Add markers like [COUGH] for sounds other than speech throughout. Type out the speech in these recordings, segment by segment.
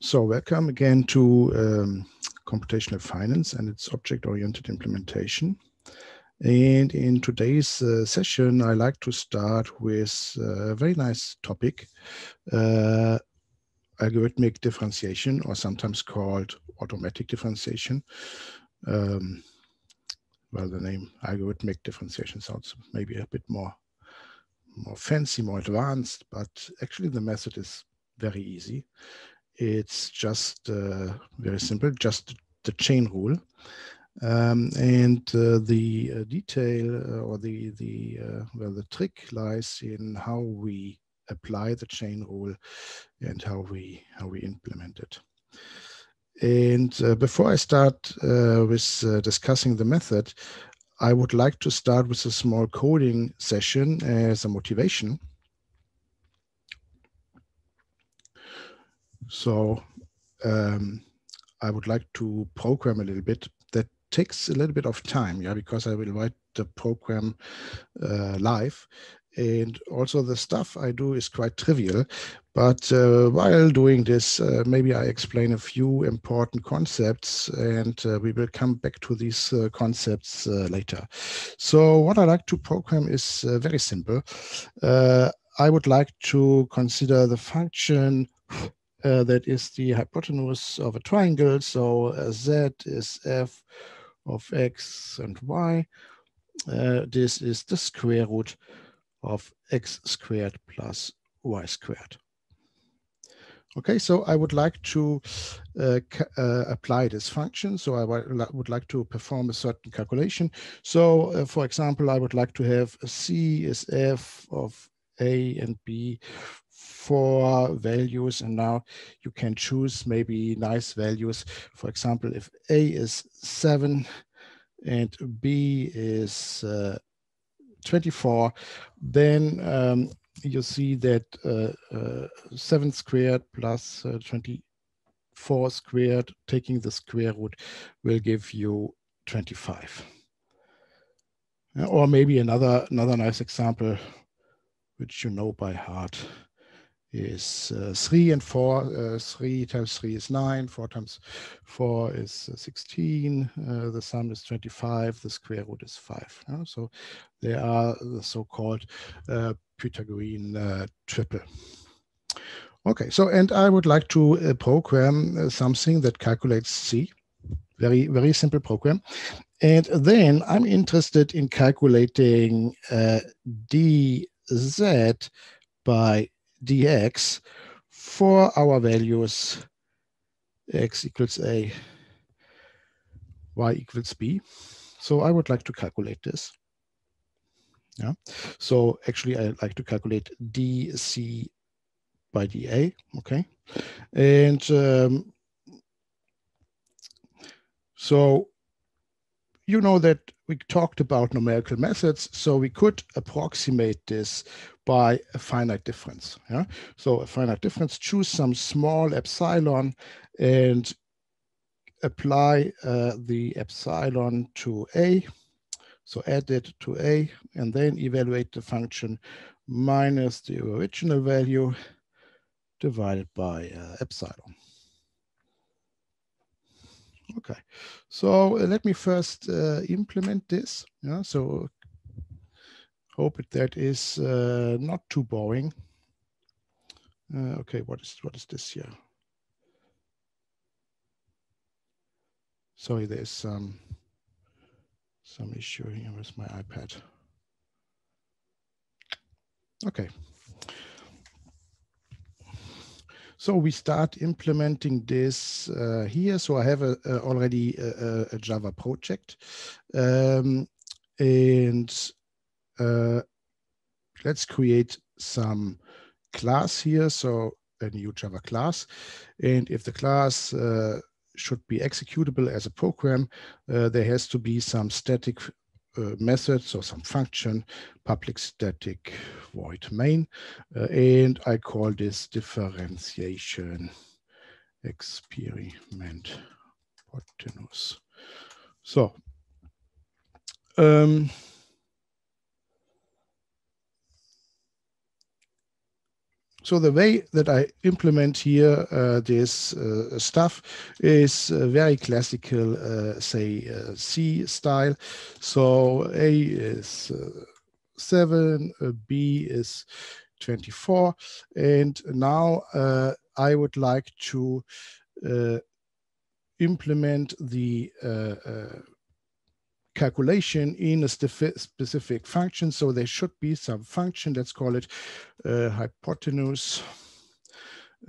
So welcome again to um, computational finance and its object-oriented implementation. And in today's uh, session, I like to start with a very nice topic, uh, algorithmic differentiation, or sometimes called automatic differentiation. Um, well, the name algorithmic differentiation sounds maybe a bit more, more fancy, more advanced, but actually the method is very easy. It's just uh, very simple, just the chain rule. Um, and uh, the uh, detail uh, or the the uh, well the trick lies in how we apply the chain rule and how we how we implement it. And uh, before I start with discussing the method, I would like to start with a small coding session as a motivation. So um, I would like to program a little bit. That takes a little bit of time, yeah, because I will write the program uh, live. And also the stuff I do is quite trivial. But uh, while doing this, uh, maybe I explain a few important concepts and uh, we will come back to these uh, concepts uh, later. So what I like to program is very simple. I would like to consider the function uh, that is the hypotenuse of a triangle. So uh, z is f of x and y. Uh, this is the square root of x squared plus y squared. Okay, so I would like to uh, uh, apply this function. So I would like to perform a certain calculation. So uh, for example, I would like to have C is f of A and B for values and now you can choose maybe nice values. For example, if A is 7 and B is uh, 24, then um, you see that uh, uh, 7 squared plus uh, 24 squared, taking the square root, will give you 25. Or maybe another, another nice example, which you know by heart is uh, 3 and 4. Uh, 3 times 3 is 9, 4 times 4 is uh, 16, uh, the sum is 25, the square root is 5. So they are the so-called uh, Pythagorean uh, triple. Okay, so and I would like to program something that calculates C, very, very simple program. And then I'm interested in calculating dz by dx for our values x equals a, y equals b. So I would like to calculate this. Yeah. So actually, I like to calculate dc by dA. Okay. And um, so you know that we talked about numerical methods, so we could approximate this by a finite difference. Yeah? So a finite difference, choose some small epsilon and apply uh, the epsilon to A. So add it to A and then evaluate the function minus the original value divided by uh, epsilon. Okay, so uh, let me first uh, implement this. Yeah, so hope that is uh, not too boring. Uh, okay, what is what is this here? Sorry, there's some some issue here with my iPad. Okay, so we start implementing this uh, here. So I have a, a already a, a, Java project. Um, and uh, let's create some class here. So a new Java class. And if the class uh, should be executable as a program, uh, there has to be some static uh, methods or some function, public static void main, uh, and I call this differentiation experiment hypotenuse. So, um, so the way that I implement here uh, this uh, stuff is uh, very classical, uh, say uh, C style. So A is seven, B is 24. And now I would like to implement the calculation in a specific function. So there should be some function, let's call it uh, hypotenuse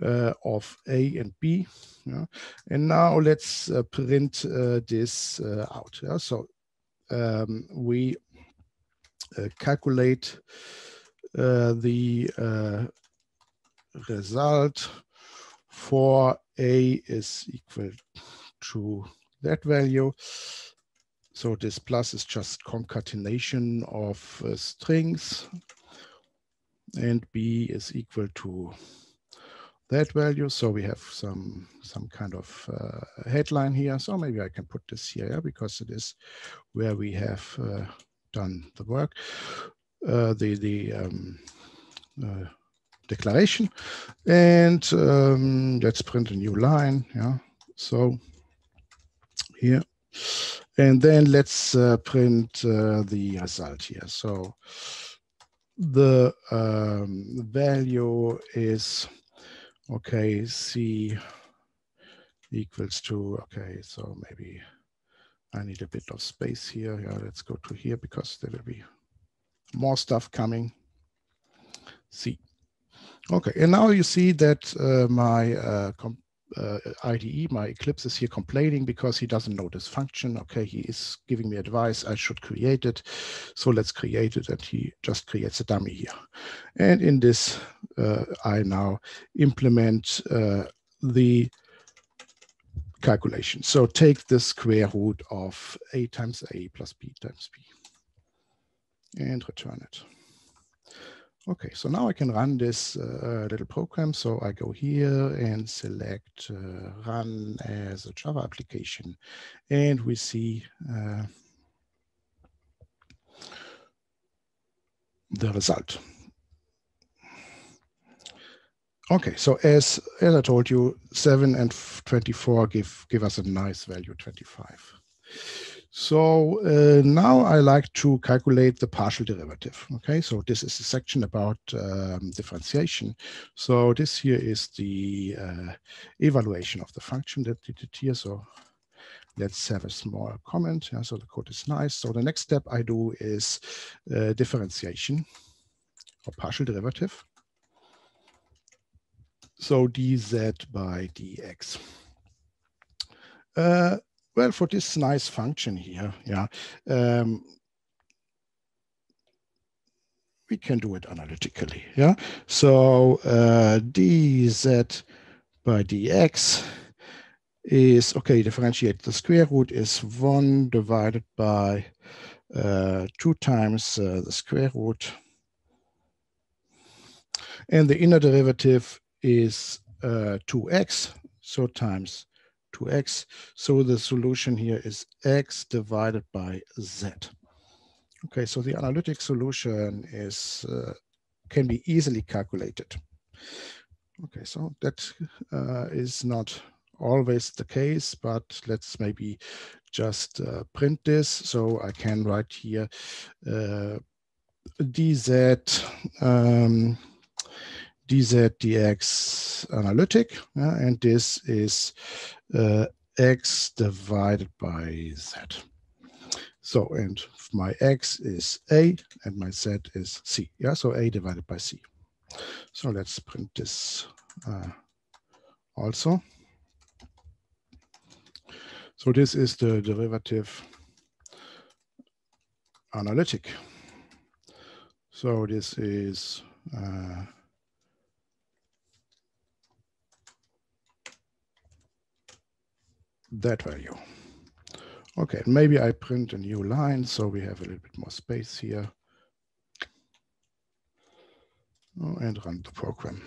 uh, of A and B. Yeah. And now let's uh, print uh, this uh, out. Yeah. So um, we uh, calculate the result for A is equal to that value so this plus is just concatenation of uh, strings and b is equal to that value. So we have some some kind of uh, headline here. So maybe I can put this here yeah, because it is where we have uh, done the work. Uh, the the um, uh, declaration, and um, let's print a new line. Yeah. So here and then let's uh, print uh, the result here. So the um, value is, okay, C equals to, okay, so maybe I need a bit of space here. Yeah, let's go to here because there will be more stuff coming. C. Okay, and now you see that uh, my uh, uh, IDE, my Eclipse is here complaining because he doesn't know this function. Okay, he is giving me advice. I should create it. So let's create it. And he just creates a dummy here. And in this, uh, I now implement uh, the calculation. So take the square root of a times a plus b times b and return it. Okay, so now I can run this uh, little program. So I go here and select uh, run as a Java application. And we see uh, the result. Okay, so as, as I told you, 7 and 24 give, give us a nice value, 25. So uh, now I like to calculate the partial derivative. Okay, so this is a section about um, differentiation. So this here is the uh, evaluation of the function that did here. So let's have a small comment. Yeah, so the code is nice. So the next step I do is uh, differentiation or partial derivative. So dz by dx. Well, for this nice function here, yeah, um, we can do it analytically, yeah? So uh, dz by dx is, okay, differentiate the square root is 1 divided by uh, 2 times uh, the square root. And the inner derivative is 2x, uh, so times 2x. So the solution here is x divided by z. Okay, so the analytic solution is uh, can be easily calculated. Okay, so that uh, is not always the case, but let's maybe just uh, print this. So I can write here uh, dz um, dz dx analytic, and this is uh, x divided by z. So, and my x is a and my z is c. Yeah, so a divided by c. So let's print this uh, also. So this is the derivative analytic. So this is uh, that value. Okay, maybe I print a new line so we have a little bit more space here. Oh, and run the program.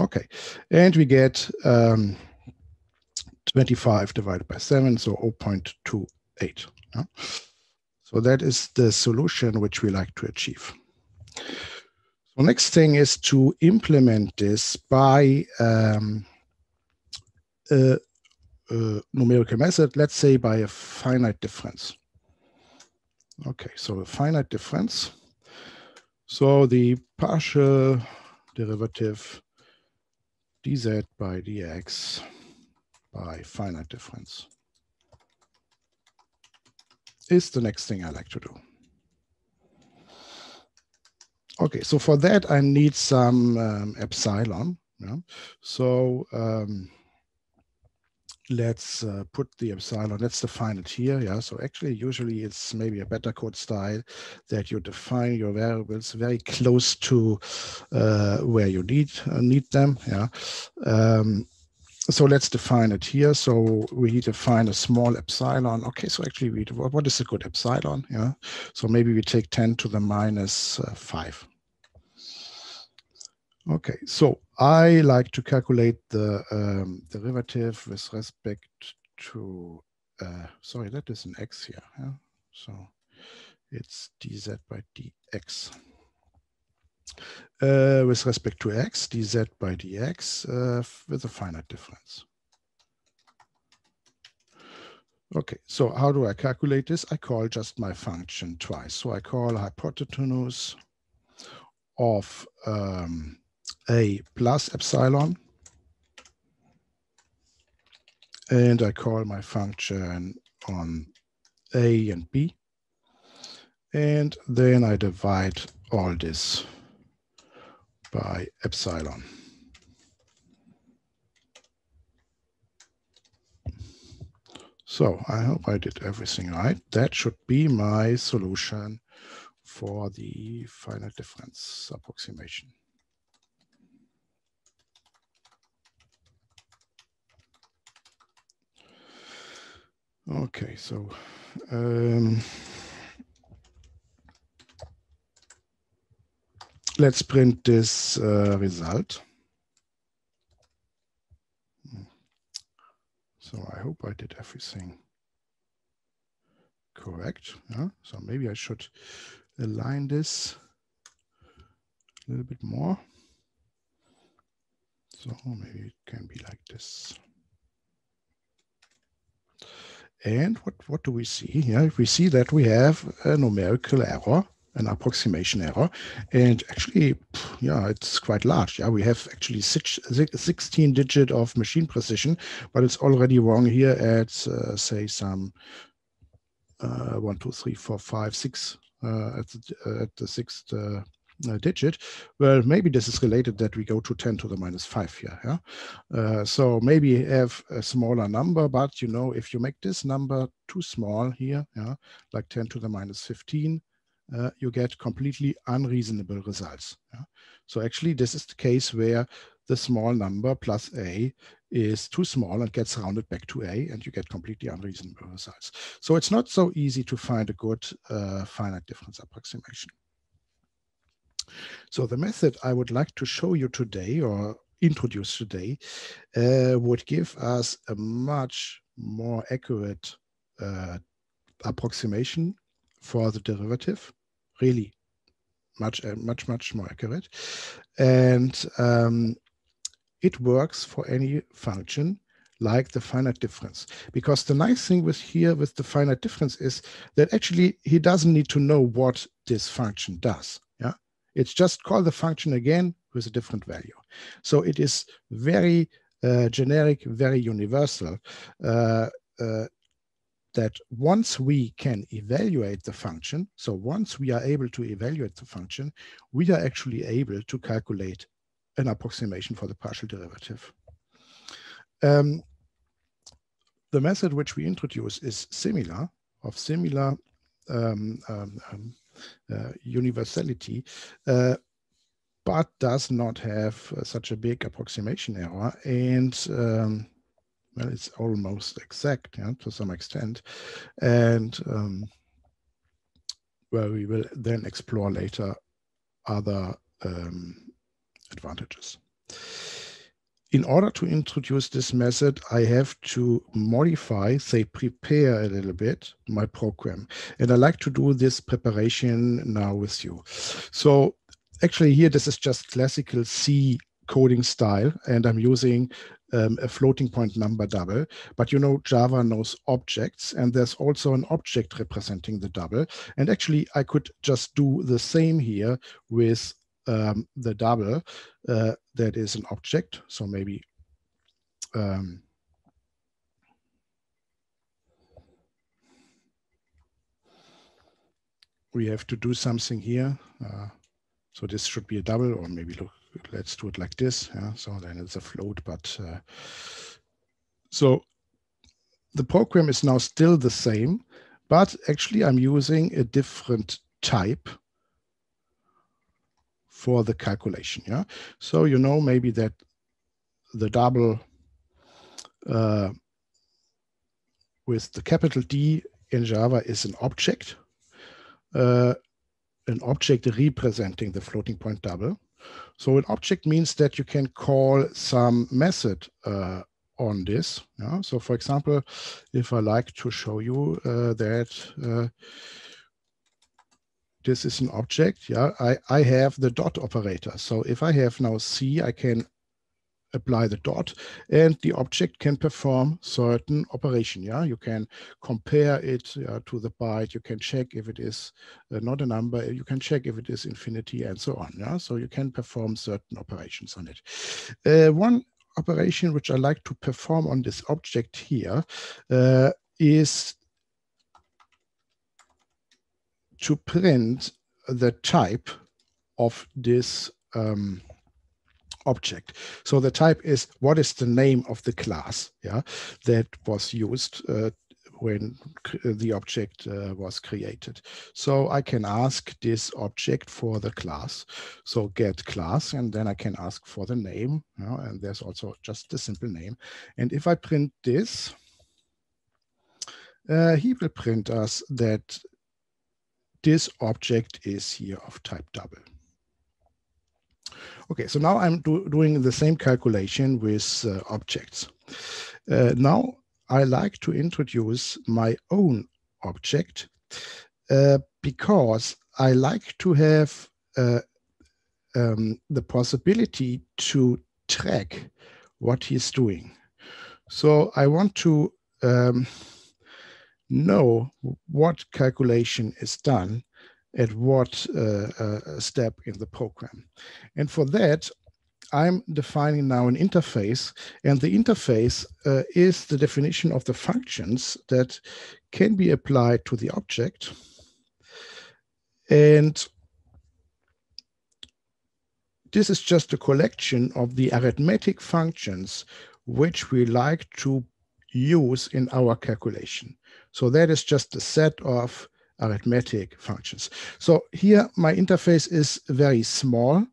Okay, and we get um, 25 divided by 7, so 0.28. Yeah? So that is the solution which we like to achieve. So next thing is to implement this by um, a, a numerical method, let's say by a finite difference. Okay, so a finite difference. So the partial derivative dz by dx by finite difference is the next thing I like to do. Okay, so for that I need some um, epsilon. Yeah? So um, let's uh, put the epsilon, let's define it here. Yeah, so actually usually it's maybe a better code style that you define your variables very close to uh, where you need uh, need them. Yeah. Um, so let's define it here. So we define a small epsilon. Okay, so actually, we, what is a good epsilon? Yeah, so maybe we take 10 to the minus, uh, 5. Okay, so I like to calculate the um, derivative with respect to, uh, sorry, that is an x here. Yeah? So it's dz by dx. Uh, with respect to x, dz by dx uh, with a finite difference. Okay, so how do I calculate this? I call just my function twice. So I call hypotenuse of um, a plus epsilon. And I call my function on a and b. And then I divide all this by epsilon. So I hope I did everything right. That should be my solution for the finite difference approximation. Okay, so um, let's print this uh, result. So I hope I did everything correct. Yeah? So maybe I should align this a little bit more. So maybe it can be like this. And what, what do we see here? We see that we have a numerical error, an approximation error. And actually, yeah, it's quite large. Yeah, we have actually six, 16 digit of machine precision, but it's already wrong here at, uh, say, some uh, one, two, three, four, five, six uh, at, the, uh, at the sixth uh, digit, well, maybe this is related that we go to 10 to the minus 5 here. Yeah? Uh, so maybe have a smaller number, but you know, if you make this number too small here, yeah, like 10 to the minus 15, uh, you get completely unreasonable results. Yeah? So actually, this is the case where the small number plus a is too small and gets rounded back to a, and you get completely unreasonable results. So it's not so easy to find a good uh, finite difference approximation. So the method I would like to show you today or introduce today uh, would give us a much more accurate uh, approximation for the derivative, really much, uh, much, much more accurate. And um, it works for any function like the finite difference. Because the nice thing with here with the finite difference is that actually he doesn't need to know what this function does. It's just call the function again with a different value. So it is very uh, generic, very universal. Uh, uh, that once we can evaluate the function, so once we are able to evaluate the function, we are actually able to calculate an approximation for the partial derivative. Um, the method which we introduce is similar, of similar um, um, um uh, universality, uh, but does not have uh, such a big approximation error. And um, well, it's almost exact yeah, to some extent. And um, well, we will then explore later other um, advantages in order to introduce this method, I have to modify, say, prepare a little bit my program. And I like to do this preparation now with you. So actually here, this is just classical C coding style, and I'm using um, a floating point number double. But you know, Java knows objects, and there's also an object representing the double. And actually, I could just do the same here with um, the double uh, that is an object. So maybe um, we have to do something here. Uh, so this should be a double, or maybe look, let's do it like this. Yeah? So then it's a float, but uh, so the program is now still the same, but actually I'm using a different type for the calculation. Yeah. So you know maybe that the double uh, with the capital D in Java is an object uh, an object representing the floating point double. So an object means that you can call some method uh, on this. Yeah? So for example, if I like to show you uh, that uh, this is an object, yeah, I, I have the dot operator. So if I have now C, I can apply the dot and the object can perform certain operation yeah. You can compare it uh, to the byte. You can check if it is uh, not a number. You can check if it is infinity and so on yeah. So you can perform certain operations on it. Uh, one operation which i like to perform on this object here uh, is to print the type of this um, object. So the type is what is the name of the class yeah, that was used uh, when the object uh, was created. So I can ask this object for the class. So get class, and then I can ask for the name. You know, and there's also just a simple name. And if I print this, uh, he will print us that this object is here of type double. Okay, so now I'm do doing the same calculation with uh, objects. Uh, now I like to introduce my own object uh, because I like to have uh, um, the possibility to track what he's doing. So I want to um, know what calculation is done at what uh, uh, step in the program. And for that, I'm defining now an interface, and the interface uh, is the definition of the functions that can be applied to the object. And this is just a collection of the arithmetic functions which we like to use in our calculation. So that is just a set of arithmetic functions. So here my interface is very small.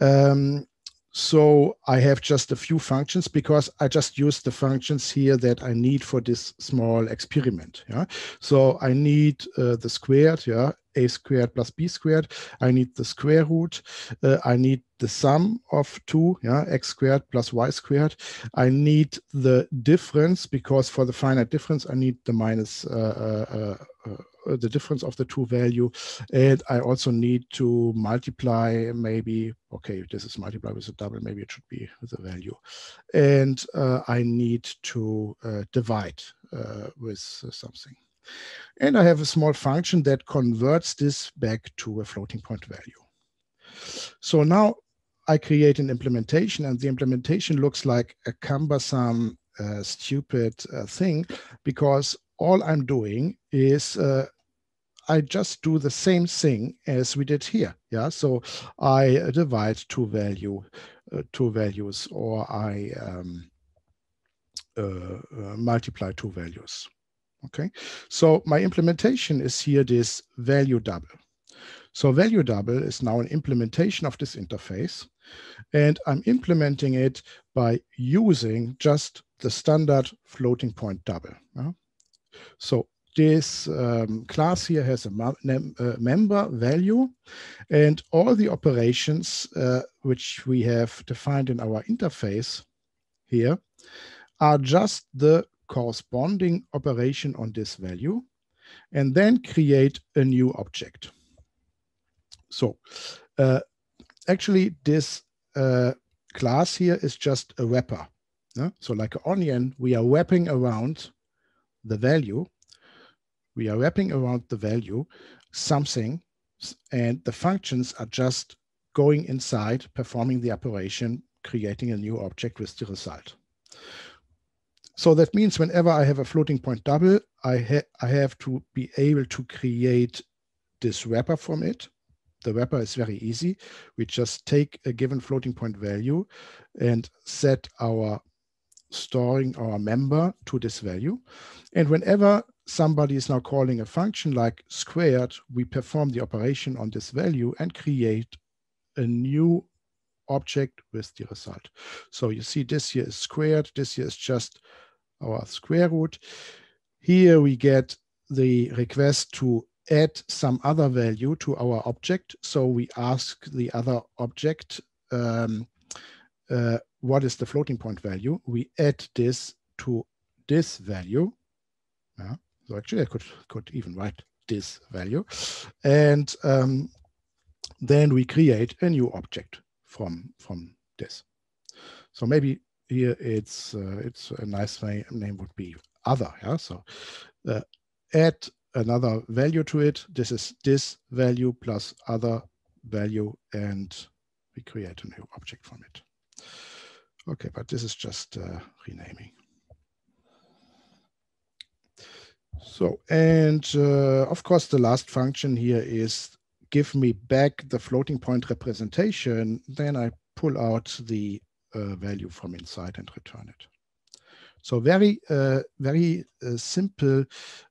Um, so I have just a few functions because I just use the functions here that I need for this small experiment. Yeah. So I need uh, the squared, yeah, a squared plus b squared. I need the square root. Uh, I need the sum of two, yeah, x squared plus y squared. I need the difference because for the finite difference, I need the minus uh, uh, uh, uh the difference of the two value. And I also need to multiply maybe, okay, this is multiply with a double, maybe it should be the value. And uh, I need to divide with something. And I have a small function that converts this back to a floating point value. So now I create an implementation and the implementation looks like a cumbersome, uh, stupid uh, thing because all I'm doing is uh, I just do the same thing as we did here. Yeah, so I divide two value, uh, two values, or I um, uh, uh, multiply two values. Okay, so my implementation is here this value double. So value double is now an implementation of this interface. And I'm implementing it by using just the standard floating point double. So this um, class here has a uh, member value and all the operations uh, which we have defined in our interface here are just the corresponding operation on this value and then create a new object. So uh, actually this uh, class here is just a wrapper. Yeah? So like an onion, we are wrapping around the value. We are wrapping around the value something and the functions are just going inside, performing the operation, creating a new object with the result. So that means whenever I have a floating point double, I, ha I have to be able to create this wrapper from it. The wrapper is very easy. We just take a given floating point value and set our storing our member to this value. And whenever somebody is now calling a function like squared, we perform the operation on this value and create a new object with the result. So you see this here is squared, this here is just our square root. Here we get the request to add some other value to our object. So we ask the other object, um, uh, what is the floating point value? We add this to this value. Yeah. So actually I could, could even write this value. And um, then we create a new object from, from this. So maybe here it's uh, it's a nice name, name would be other. Yeah, so uh, add another value to it. This is this value plus other value, and we create a new object from it. Okay, but this is just uh, renaming. So, and uh, of course, the last function here is give me back the floating point representation. Then I pull out the value from inside and return it. So very, uh, very uh, simple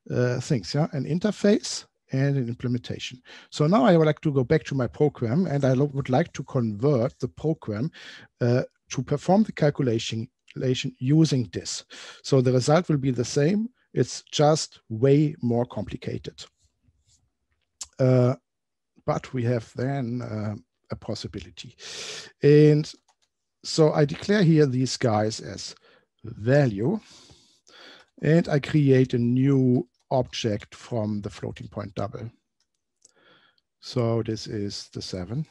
uh, things, yeah, an interface and an implementation. So now I would like to go back to my program and I would like to convert the program uh, to perform the calculation using this. So the result will be the same. It's just way more complicated. Uh, but we have then uh, a possibility. And so I declare here these guys as value, and I create a new object from the floating point double. So this is the seven.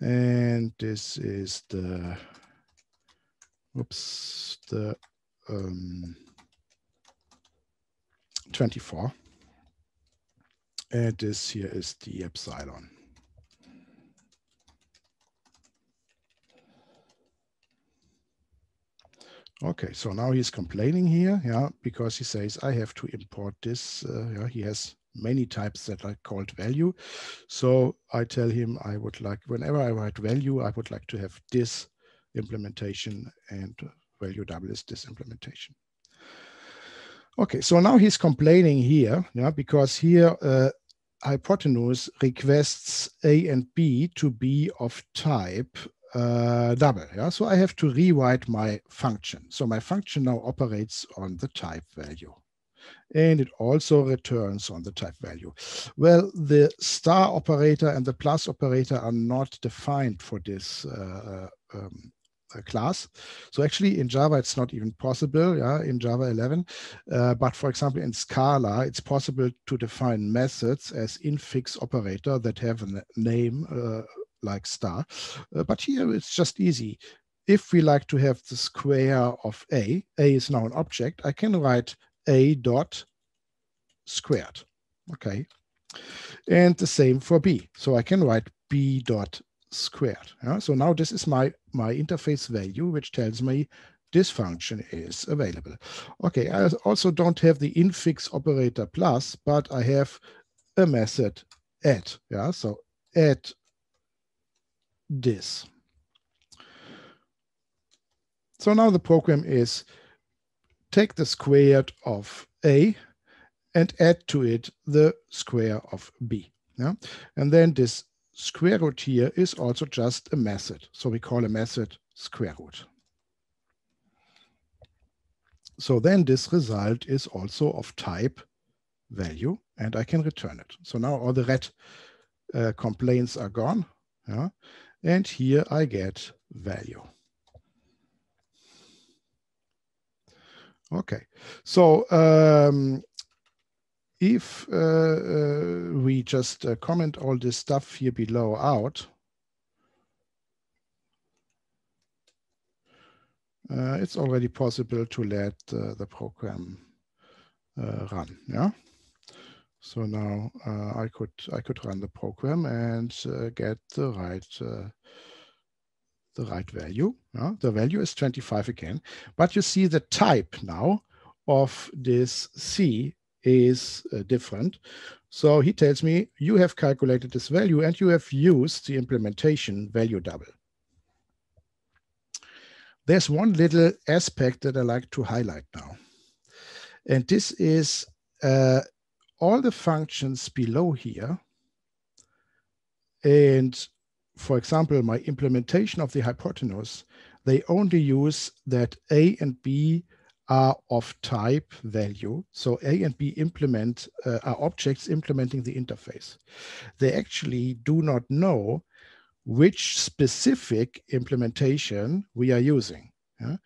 And this is the, oops, the um, 24. And this here is the epsilon. Okay, so now he's complaining here, yeah, because he says I have to import this. Uh, yeah, he has many types that are called value. So I tell him I would like, whenever I write value, I would like to have this implementation and value double is this implementation. Okay, so now he's complaining here, yeah, because here uh, hypotenuse requests A and B to be of type uh, double. Yeah, so I have to rewrite my function. So my function now operates on the type value. And it also returns on the type value. Well, the star operator and the plus operator are not defined for this uh, uh um, uh, class. So actually in Java, it's not even possible, yeah, in Java 11. Uh, but for example, in Scala, it's possible to define methods as infix operator that have a name uh, like star. Uh, but here it's just easy. If we like to have the square of a, a is now an object, I can write a dot squared. Okay. And the same for b. So I can write b dot squared. Yeah? So now this is my, my interface value, which tells me this function is available. Okay, I also don't have the infix operator plus, but I have a method add. Yeah, so add this. So now the program is take the squared of A and add to it the square of B. Yeah? And then this square root here is also just a method. So we call a method square root. So then this result is also of type value and I can return it. So now all the red uh, complaints are gone. Yeah? And here I get value. Okay, so um, if uh, uh, we just uh, comment all this stuff here below out, uh, it's already possible to let uh, the program uh, run. Yeah. So now I could I could run the program and get the right the right value. Yeah? The value is 25 again, but you see the type now of this C is uh, different. So he tells me, you have calculated this value and you have used the implementation value double. There's one little aspect that I like to highlight now. And this is uh, all the functions below here. And for example, my implementation of the hypotenuse, they only use that A and B are of type value. So A and B implement uh, are objects implementing the interface. They actually do not know which specific implementation we are using. Yeah?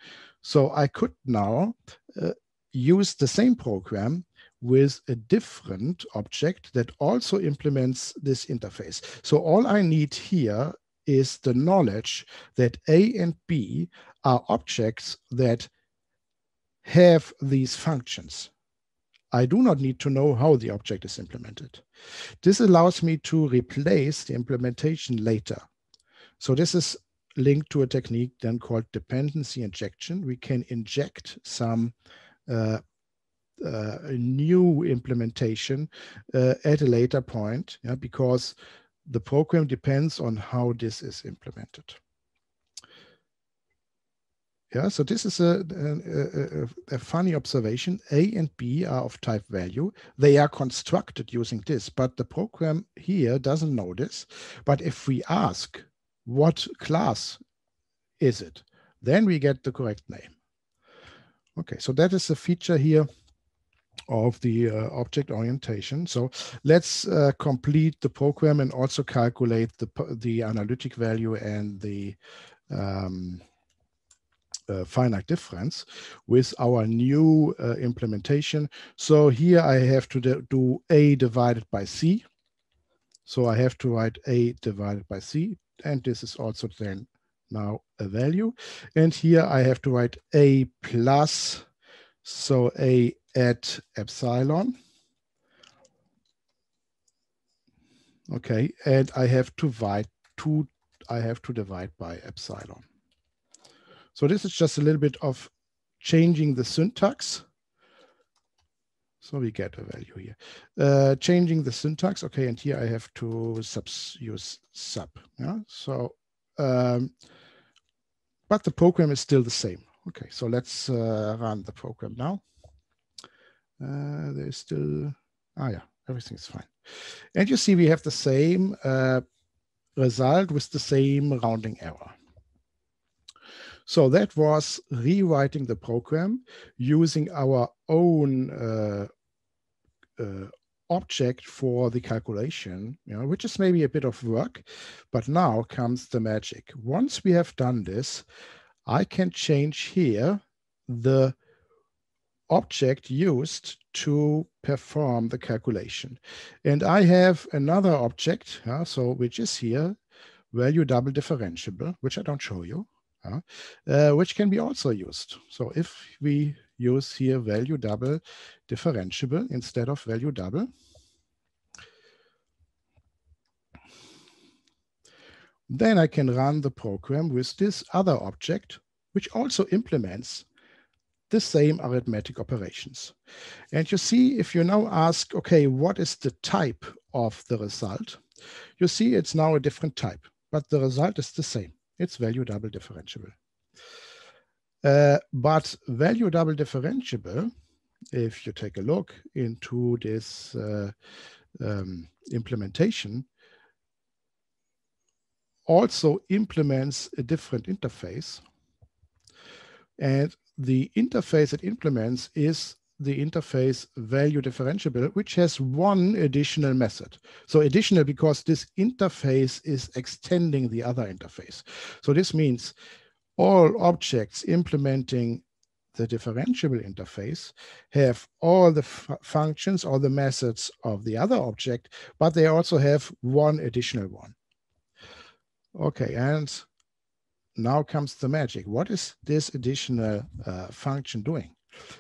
So I could now uh, use the same program with a different object that also implements this interface. So all I need here is the knowledge that A and B are objects that have these functions. I do not need to know how the object is implemented. This allows me to replace the implementation later. So this is linked to a technique then called dependency injection. We can inject some uh, uh, new implementation uh, at a later point yeah, because the program depends on how this is implemented. Yeah, so this is a, a, a, a, funny observation. A and B are of type value. They are constructed using this, but the program here doesn't know this. But if we ask what class is it, then we get the correct name. Okay, so that is a feature here of the uh, object orientation. So let's uh, complete the program and also calculate the, the analytic value and the um, uh, finite difference with our new uh, implementation. So here I have to do A divided by C. So I have to write A divided by C, and this is also then now a value. And here I have to write A plus, so A at epsilon. Okay, and I have to divide two, I have to divide by epsilon. So this is just a little bit of changing the syntax. So we get a value here. Uh, changing the syntax. Okay, and here I have to subs use sub. Yeah. So, um, but the program is still the same. Okay, so let's uh, run the program now. Uh, there's still, ah yeah, everything's fine. And you see we have the same uh, result with the same rounding error. So that was rewriting the program using our own uh, uh, object for the calculation, you know, which is maybe a bit of work, but now comes the magic. Once we have done this, I can change here the object used to perform the calculation. And I have another object, uh, so which is here, value double differentiable, which I don't show you uh, which can be also used. So if we use here value double differentiable instead of value double, then I can run the program with this other object, which also implements the same arithmetic operations. And you see, if you now ask, okay, what is the type of the result? You see it's now a different type, but the result is the same it's value double differentiable. Uh, but value double differentiable, if you take a look into this uh, um, implementation, also implements a different interface. And the interface it implements is the interface value differentiable, which has one additional method. So additional because this interface is extending the other interface. So this means all objects implementing the differentiable interface have all the functions or the methods of the other object, but they also have one additional one. Okay, and now comes the magic. What is this additional uh, function doing?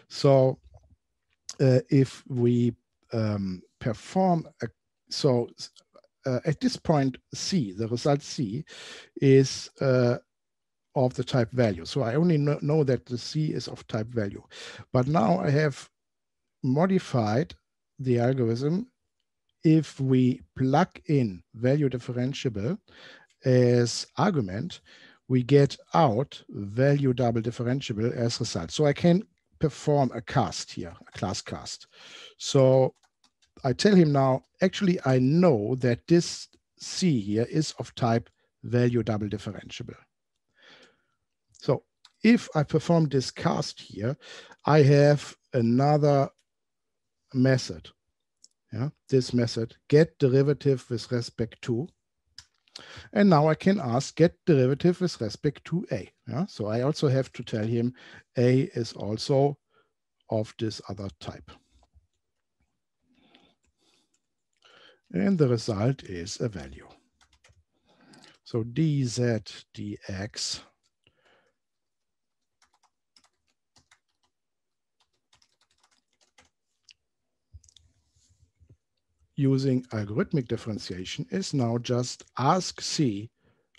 So uh, if we um, perform a, so uh, at this point C, the result C is uh, of the type value. So I only know, know that the C is of type value. But now I have modified the algorithm if we plug in value differentiable as argument, we get out value double differentiable as result. So I can perform a cast here, a class cast. So I tell him now, actually, I know that this C here is of type value double differentiable. So if I perform this cast here, I have another method. Yeah, this method get derivative with respect to. And now I can ask get derivative with respect to a. Yeah, so I also have to tell him a is also of this other type. And the result is a value. So dz dx using algorithmic differentiation is now just ask C,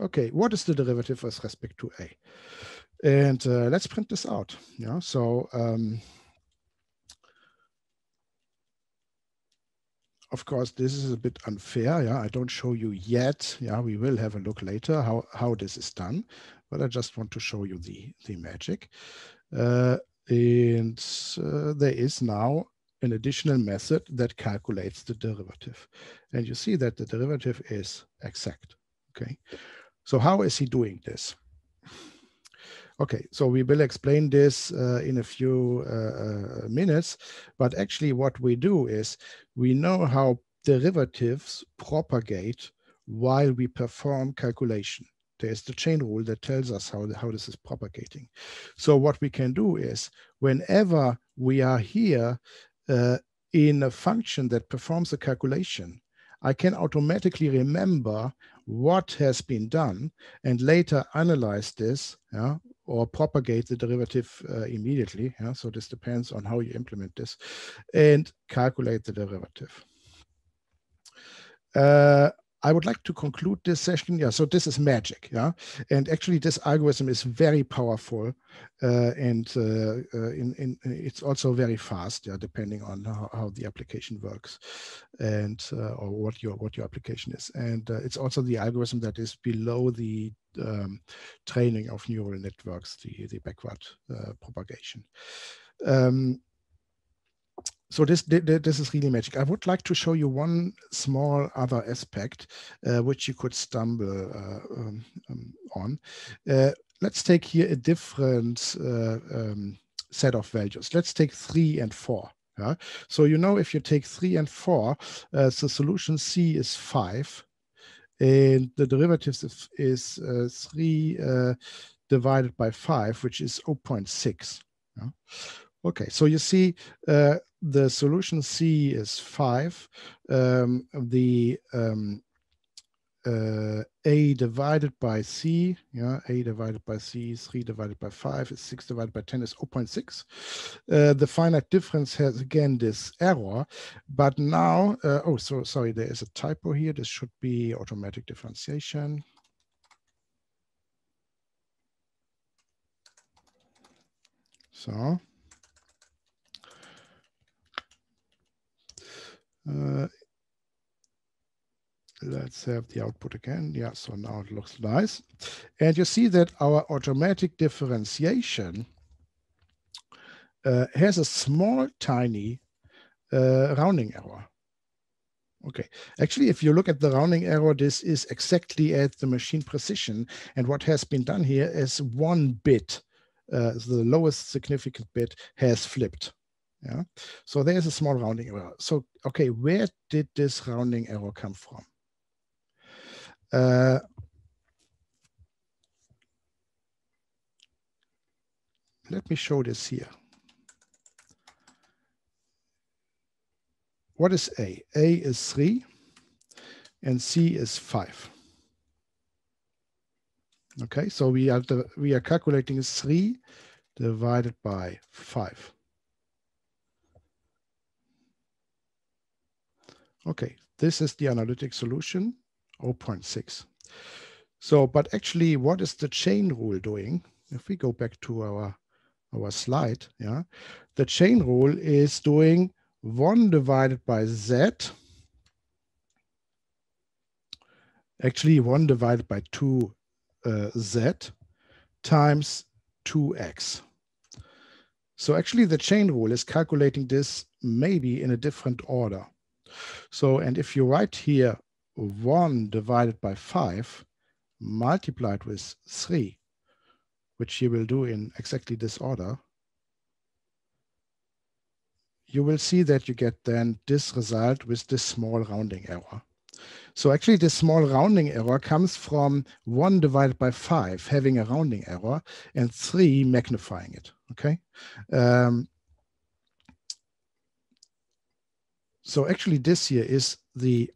okay, what is the derivative with respect to A? And uh, let's print this out. Yeah, so um, of course, this is a bit unfair. Yeah, I don't show you yet. Yeah, we will have a look later how, how this is done, but I just want to show you the, the magic. Uh, and uh, there is now an additional method that calculates the derivative. And you see that the derivative is exact, okay? So how is he doing this? Okay, so we will explain this uh, in a few uh, uh, minutes, but actually what we do is we know how derivatives propagate while we perform calculation. There's the chain rule that tells us how, how this is propagating. So what we can do is whenever we are here uh, in a function that performs a calculation, I can automatically remember what has been done and later analyze this yeah, or propagate the derivative uh, immediately. Yeah? So this depends on how you implement this and calculate the derivative. Uh, I would like to conclude this session. Yeah, so this is magic. Yeah, and actually this algorithm is very powerful, uh, and uh, uh, in, in, it's also very fast. Yeah, depending on how, how the application works, and uh, or what your what your application is. And uh, it's also the algorithm that is below the um, training of neural networks, the the backward propagation. Um, so this this is really magic. I would like to show you one small other aspect uh, which you could stumble uh, um, um, on. Uh, let's take here a different uh, um, set of values. Let's take three and four. Yeah? So you know if you take three and four, uh, the solution C is five, and the derivatives is, is uh, three divided by five, which is 0.6. Yeah? Okay, so you see uh, the solution C is five. Um, the um, uh, A divided by C, yeah, A divided by C, 3 divided by 5 is 6 divided by 10 is 0.6. Uh, the finite difference has again this error, but now, uh, oh, so sorry, there is a typo here. This should be automatic differentiation. So Uh, let's have the output again. Yeah, so now it looks nice. And you see that our automatic differentiation uh, has a small, tiny uh, rounding error. Okay, actually, if you look at the rounding error, this is exactly at the machine precision. And what has been done here is one bit, uh, the lowest significant bit has flipped. Yeah. So there's a small rounding error. So, okay, where did this rounding error come from? Uh, let me show this here. What is A? A is 3 and C is 5. Okay, so we are, the, we are calculating 3 divided by 5. Okay, this is the analytic solution, 0.6. So, but actually, what is the chain rule doing? If we go back to our, our slide, yeah, the chain rule is doing 1 divided by z, actually 1 divided by 2 uh, z times 2x. So actually the chain rule is calculating this maybe in a different order. So, and if you write here 1 divided by 5 multiplied with 3, which you will do in exactly this order, you will see that you get then this result with this small rounding error. So actually this small rounding error comes from 1 divided by 5 having a rounding error and 3 magnifying it, okay? Um, so actually this here is the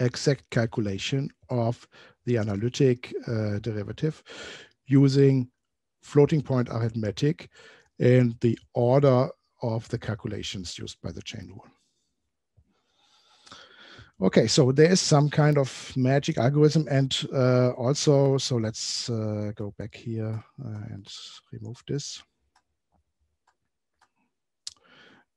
exact calculation of the analytic uh, derivative using floating point arithmetic and the order of the calculations used by the chain rule. Okay, so there is some kind of magic algorithm and uh, also, so let's uh, go back here uh, and remove this.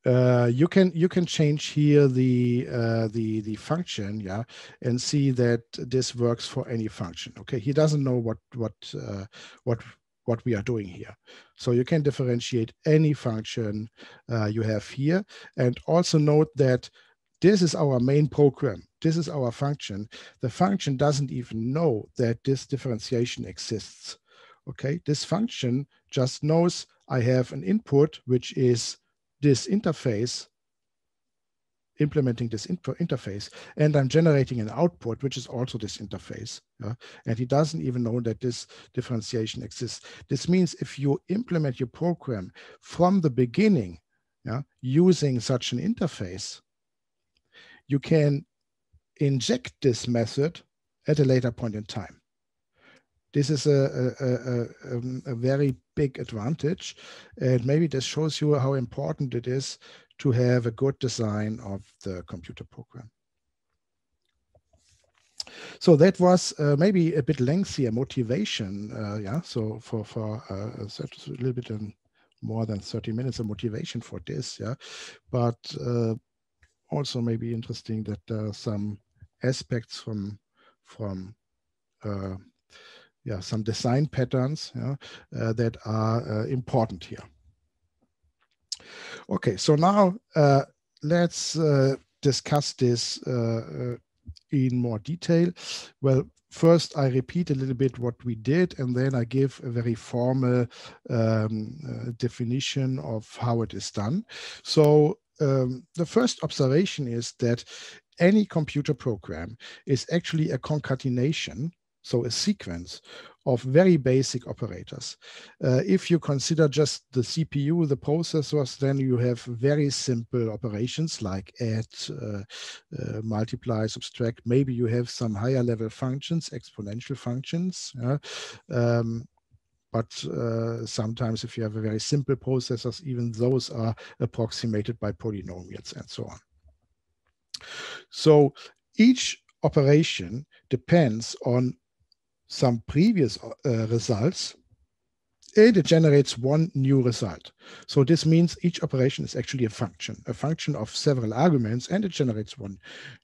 Uh, you can you can change here the uh, the the function yeah and see that this works for any function okay he doesn't know what what uh, what what we are doing here. So you can differentiate any function uh, you have here. And also note that this is our main program. This is our function. The function doesn't even know that this differentiation exists. Okay, this function just knows I have an input, which is this interface implementing this interface and I'm generating an output, which is also this interface. Yeah? And he doesn't even know that this differentiation exists. This means if you implement your program from the beginning, yeah, using such an interface, you can inject this method at a later point in time. This is a, a, a, um, a, very big advantage. And maybe this shows you how important it is to have a good design of the computer program. So that was uh, maybe a bit lengthier motivation. Uh, yeah, so for for uh, a little bit more than 30 minutes of motivation for this. Yeah, but uh, also maybe interesting that there are some aspects from from uh, yeah some design patterns yeah, uh, that are important here. Okay, so now uh, let's uh, discuss this uh, in more detail. Well, first I repeat a little bit what we did, and then I give a very formal um, uh, definition of how it is done. So um, the first observation is that any computer program is actually a concatenation, so a sequence of very basic operators. Uh, if you consider just the CPU, the processors, then you have very simple operations like add, uh, uh, multiply, subtract. Maybe you have some higher level functions, exponential functions. Um, but uh, sometimes if you have a very simple processors, even those are approximated by polynomials and so on. So each operation depends on some previous uh, results and it generates one new result. So this means each operation is actually a function, a function of several arguments, and it generates one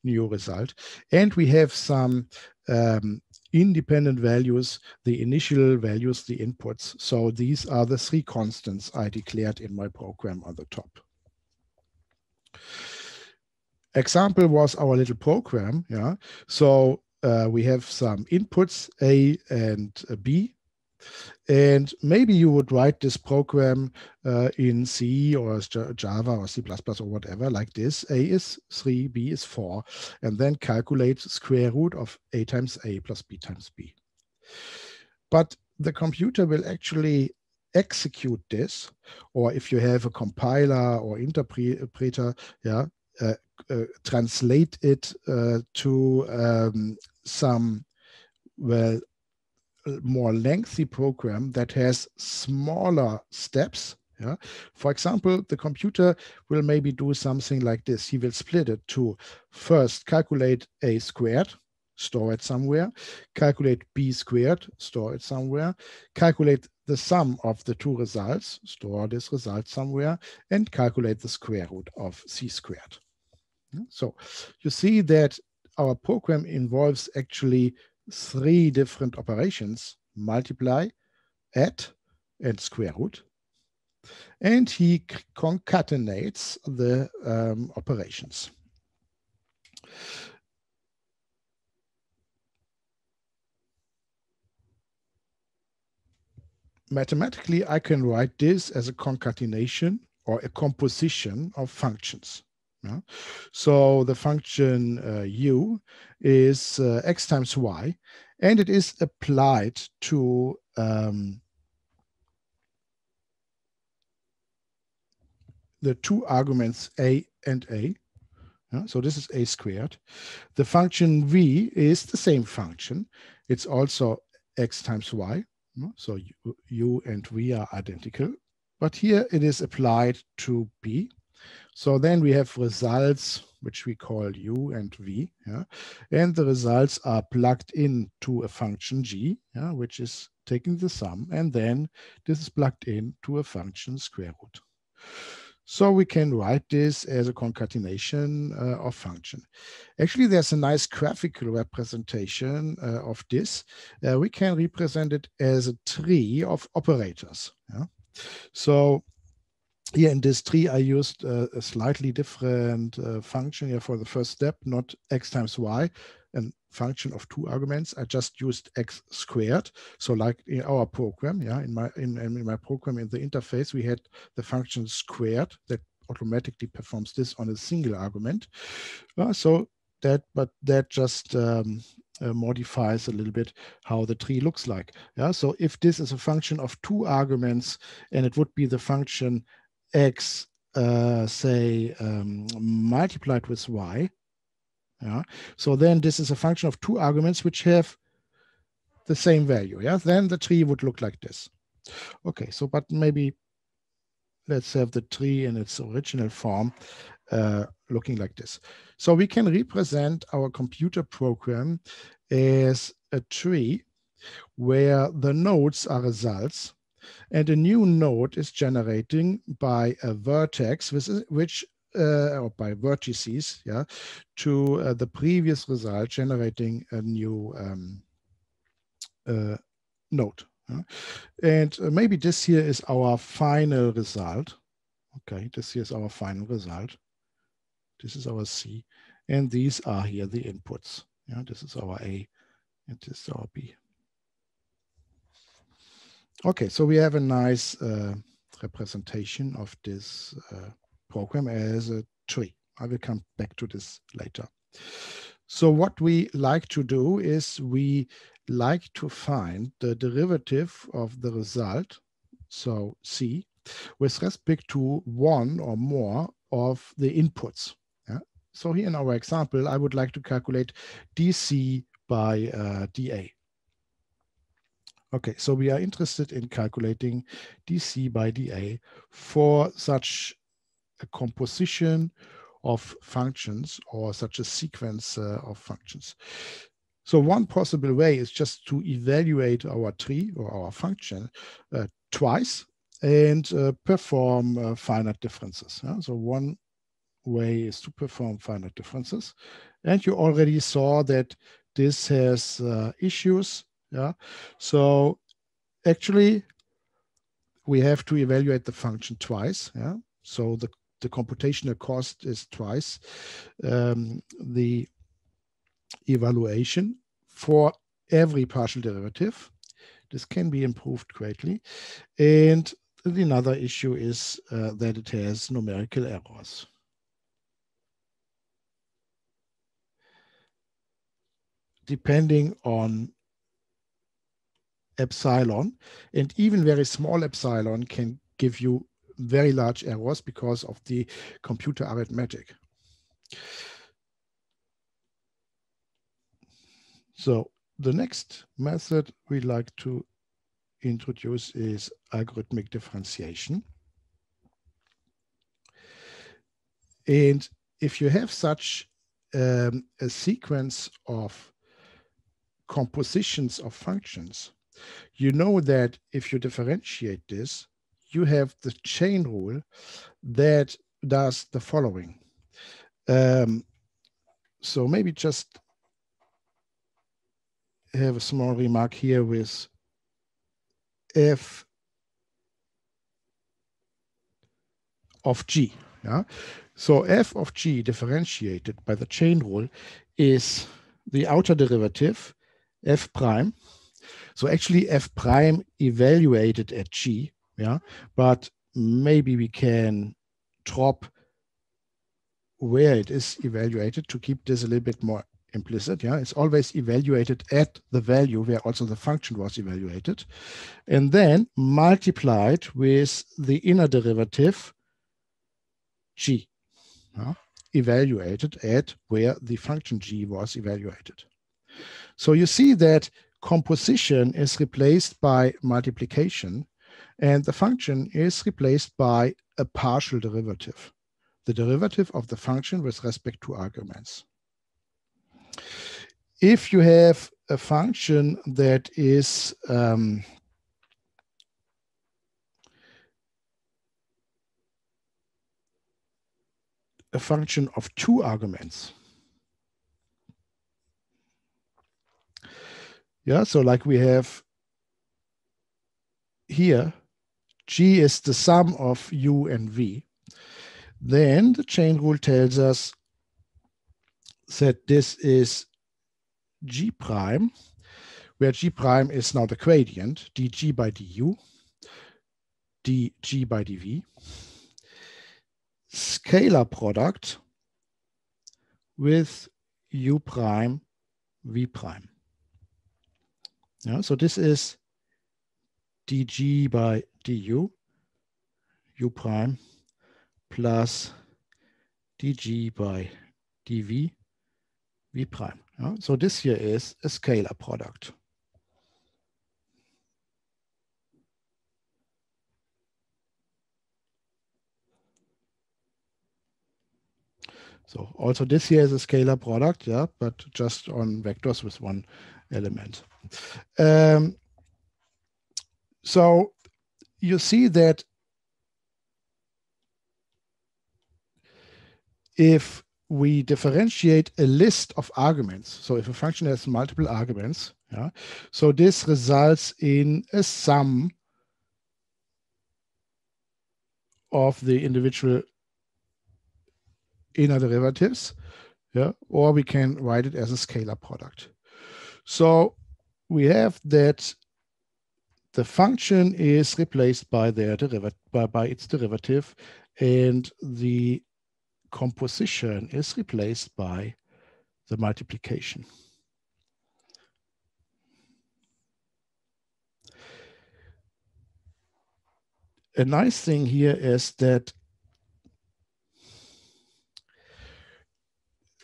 new result. And we have some um, independent values, the initial values, the inputs. So these are the three constants I declared in my program on the top. Example was our little program. Yeah. So uh, we have some inputs, A and B. And maybe you would write this program uh, in C or Java or C++ or whatever like this. A is 3, B is 4, and then calculate square root of A times A plus B times B. But the computer will actually execute this, or if you have a compiler or interpreter, yeah, uh, translate it uh, to um, some, well, more lengthy program that has smaller steps. Yeah. For example, the computer will maybe do something like this. He will split it to first calculate a squared, store it somewhere, calculate b squared, store it somewhere, calculate the sum of the two results, store this result somewhere, and calculate the square root of c squared. So you see that our program involves actually three different operations, multiply, add, and square root. And he concatenates the um, operations. Mathematically, I can write this as a concatenation or a composition of functions. So the function uh, u is uh, x times y, and it is applied to um, the two arguments a and a. So this is a squared. The function v is the same function. It's also x times y. So u and v are identical. But here it is applied to b. So then we have results, which we call u and v, yeah? and the results are plugged into a function g, yeah, which is taking the sum, and then this is plugged into a function square root. So we can write this as a concatenation uh, of function. Actually, there's a nice graphical representation uh, of this. Uh, we can represent it as a tree of operators. Yeah? So here in this tree, I used uh, a slightly different uh, function here for the first step, not x times y, a function of two arguments. I just used x squared. So like in our program, yeah, in my in, in my program in the interface, we had the function squared that automatically performs this on a single argument. Uh, so that, but that just um, uh, modifies a little bit how the tree looks like. Yeah, so if this is a function of two arguments and it would be the function x, uh, say, um, multiplied with y. Yeah. So then this is a function of two arguments which have the same value. Yeah. Then the tree would look like this. Okay. So, but maybe let's have the tree in its original form uh, looking like this. So we can represent our computer program as a tree where the nodes are results and a new node is generating by a vertex, which uh, or by vertices, yeah, to uh, the previous result, generating a new um, uh, node. Yeah? And uh, maybe this here is our final result. Okay, this here is our final result. This is our C, and these are here the inputs. Yeah, this is our A, and this is our B. Okay, so we have a nice uh, representation of this uh, program as a tree. I will come back to this later. So what we like to do is we like to find the derivative of the result, so C, with respect to one or more of the inputs. Yeah? So here in our example, I would like to calculate dC by uh, dA. Okay, so we are interested in calculating dc by dA for such a composition of functions or such a sequence uh, of functions. So one possible way is just to evaluate our tree or our function uh, twice and uh, perform uh, finite differences. Yeah? So one way is to perform finite differences. And you already saw that this has uh, issues yeah. So actually, we have to evaluate the function twice. Yeah. So the, the computational cost is twice um, the evaluation for every partial derivative. This can be improved greatly. And another issue is uh, that it has numerical errors. Depending on epsilon. And even very small epsilon can give you very large errors because of the computer arithmetic. So the next method we like to introduce is algorithmic differentiation. And if you have such um, a sequence of compositions of functions, you know that if you differentiate this, you have the chain rule that does the following. Um, so maybe just have a small remark here with f of g. Yeah. So f of g differentiated by the chain rule is the outer derivative f prime. So actually f prime evaluated at g. Yeah. But maybe we can drop where it is evaluated to keep this a little bit more implicit. Yeah, it's always evaluated at the value where also the function was evaluated, and then multiplied with the inner derivative g, yeah, evaluated at where the function g was evaluated. So you see that composition is replaced by multiplication, and the function is replaced by a partial derivative, the derivative of the function with respect to arguments if you have a function that is um, a function of two arguments. Yeah, so like we have here, G is the sum of U and V. Then the chain rule tells us that this is g prime, where g prime is now the gradient, dg by du, dg by dv, scalar product with u prime v prime. Yeah, so this is dg by du, u prime, plus dg by dv v prime. Yeah? So this here is a scalar product. So also this here is a scalar product, yeah, but just on vectors with one element. Um, so you see that if we differentiate a list of arguments. So if a function has multiple arguments, yeah, so this results in a sum of the individual inner derivatives, yeah, or we can write it as a scalar product. So we have that the function is replaced by their derivative by, by its derivative, and the composition is replaced by the multiplication. A nice thing here is that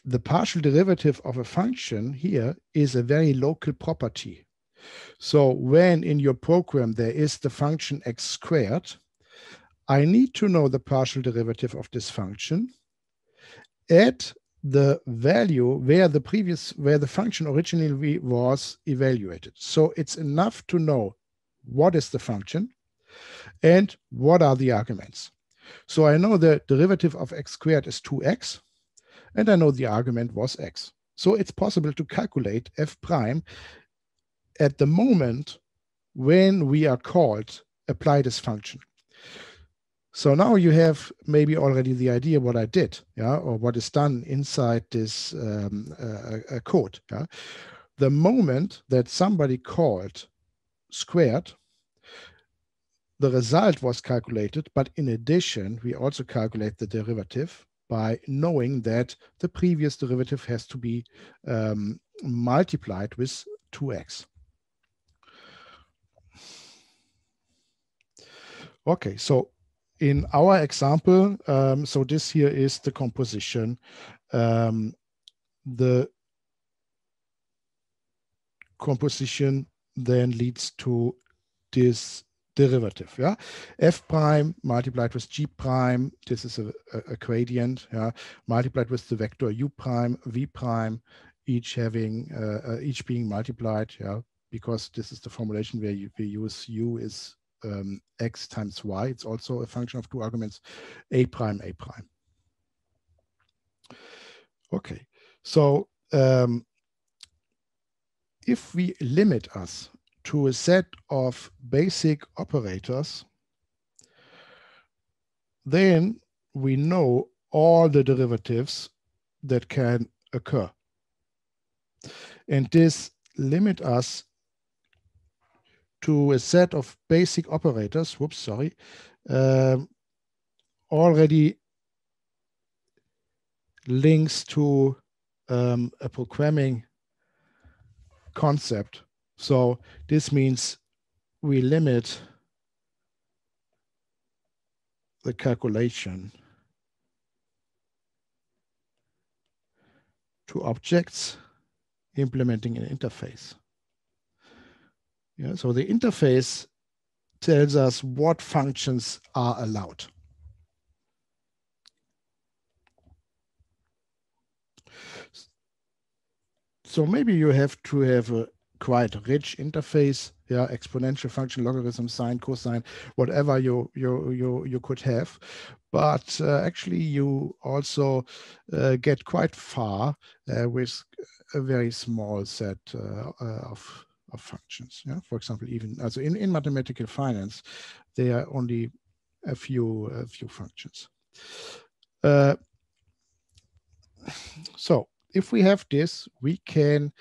the partial derivative of a function here is a very local property. So when in your program there is the function x squared, I need to know the partial derivative of this function at the value where the previous where the function originally was evaluated. So it's enough to know what is the function and what are the arguments. So i know the derivative of x squared is 2x and i know the argument was x so it's possible to calculate f prime at the moment when we are called apply this function so now you have maybe already the idea what I did, yeah, or what is done inside this um, uh, code. Yeah? The moment that somebody called squared, the result was calculated, but in addition, we also calculate the derivative by knowing that the previous derivative has to be um, multiplied with 2x. Okay, so in our example, um, so this here is the composition. Um, the composition then leads to this derivative. Yeah, f prime multiplied with g prime. This is a, a, a, gradient. Yeah, multiplied with the vector u prime, v prime, each having uh, uh, each being multiplied. Yeah, because this is the formulation where you, we use u is um, x times y. It's also a function of two arguments, a prime, a prime. Okay, so um, if we limit us to a set of basic operators, then we know all the derivatives that can occur. And this limit us to a set of basic operators, whoops, sorry, um, already links to um, a programming concept. So this means we limit the calculation to objects implementing an interface. Yeah, so the interface tells us what functions are allowed. So maybe you have to have a quite rich interface, yeah, exponential function, logarithm, sine, cosine, whatever you you you you could have, but uh, actually you also uh, get quite far uh, with a very small set uh, uh, of of functions. Yeah, for example, even also in in mathematical finance, there are only a few a few functions. Uh, so if we have this, we can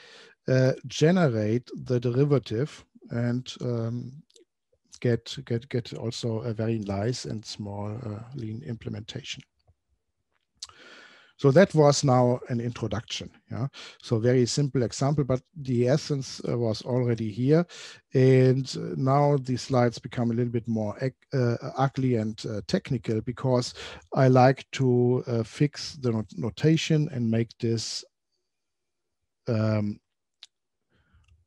uh, generate the derivative and um, get get get also a very nice and small uh, lean implementation. So that was now an introduction. Yeah. So very simple example, but the essence uh, was already here. And uh, now the slides become a little bit more uh, ugly and uh, technical because I like to uh, fix the not notation and make this um,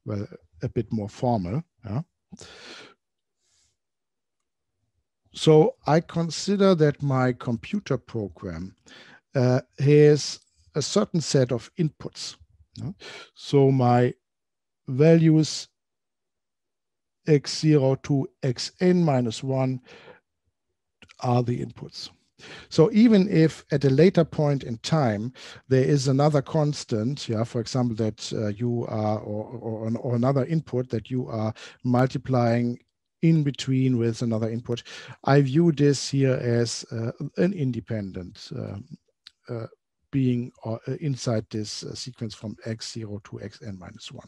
well, a bit more formal. Yeah. So I consider that my computer program uh, has a certain set of inputs. Yeah? So my values x0 to xn minus 1 are the inputs. So even if at a later point in time there is another constant, yeah, for example, that uh, you are or, or, or another input that you are multiplying in between with another input, I view this here as uh, an independent um, uh, being uh, inside this uh, sequence from x0 to xn minus 1.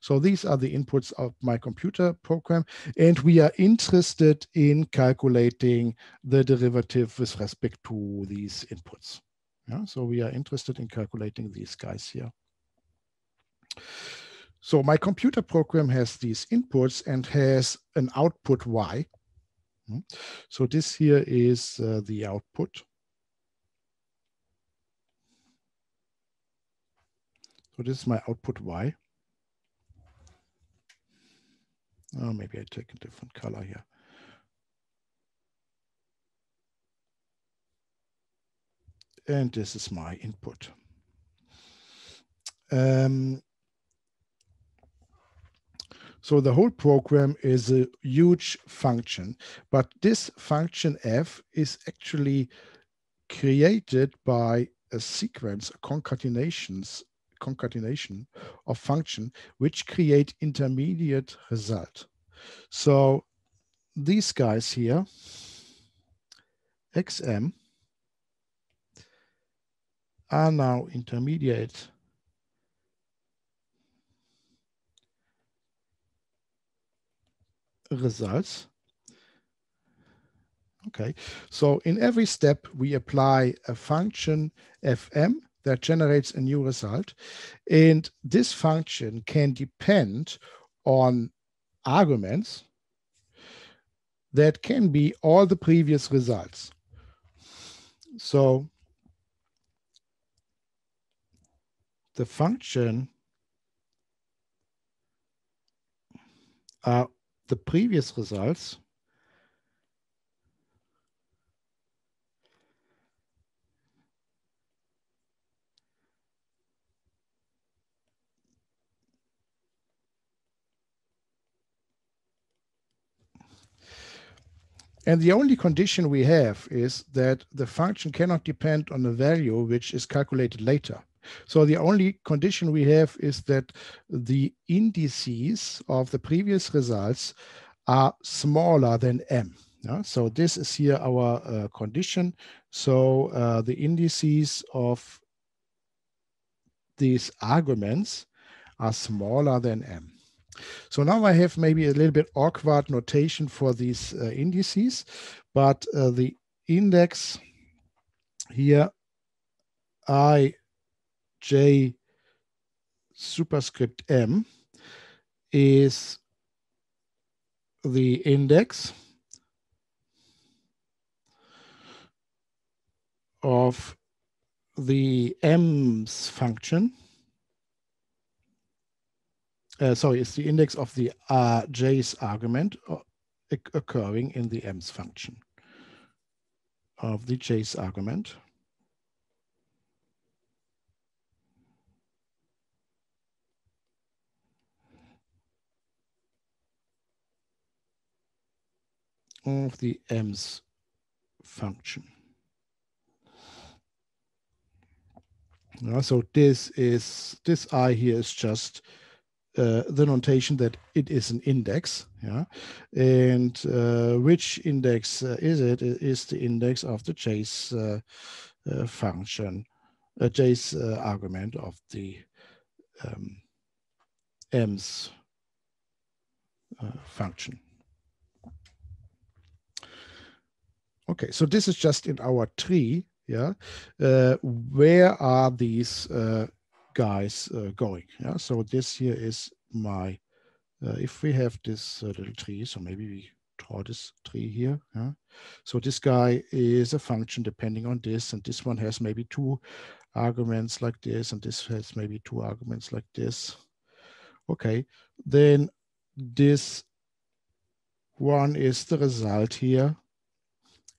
So these are the inputs of my computer program, and we are interested in calculating the derivative with respect to these inputs. Yeah, so we are interested in calculating these guys here. So my computer program has these inputs and has an output y. Hmm. So this here is uh, the output. So this is my output Y. Oh, maybe I take a different color here. And this is my input. Um, so the whole program is a huge function, but this function f is actually created by a sequence, concatenations concatenation of function which create intermediate result. So these guys here, xm, are now intermediate results. Okay, so in every step, we apply a function fm that generates a new result. And this function can depend on arguments that can be all the previous results. So the function are the previous results And the only condition we have is that the function cannot depend on a value which is calculated later. So the only condition we have is that the indices of the previous results are smaller than m. Yeah? So this is here our uh, condition. So uh, the indices of these arguments are smaller than m. So now I have maybe a little bit awkward notation for these uh, indices, but uh, the index here i j superscript m is the index of the m's function uh, sorry, it's the index of the uh, j's argument occurring in the m's function of the j's argument. of the m's function. Uh, so this is this i here is just uh, the notation that it is an index, yeah, and uh, which index uh, is it? It is the index of the j's uh, uh, function, a j's argument of the um, m's function. Okay, so this is just in our tree, yeah. where are these guys uh, going. Yeah, so this here is my, uh, if we have this uh, little tree, so maybe we draw this tree here. Yeah? So this guy is a function depending on this, and this one has maybe two arguments like this, and this has maybe two arguments like this. Okay, then this one is the result here,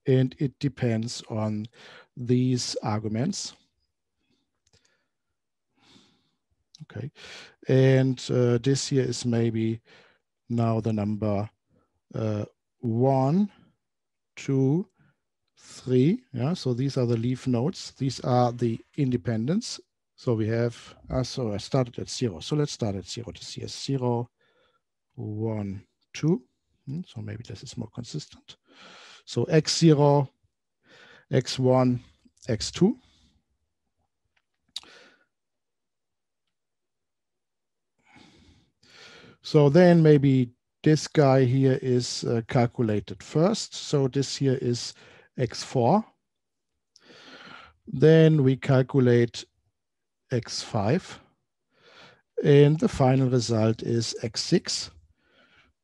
and it depends on these arguments. Okay, and uh, this here is maybe now the number uh, one, two, three. Yeah, so these are the leaf nodes. These are the independents. So we have, uh, so I started at zero. So let's start at zero. This here is zero, one, two. Hmm, so maybe this is more consistent. So x0, x1, x2. So then maybe this guy here is uh, calculated first. So this here is x4. Then we calculate x5. And the final result is x6.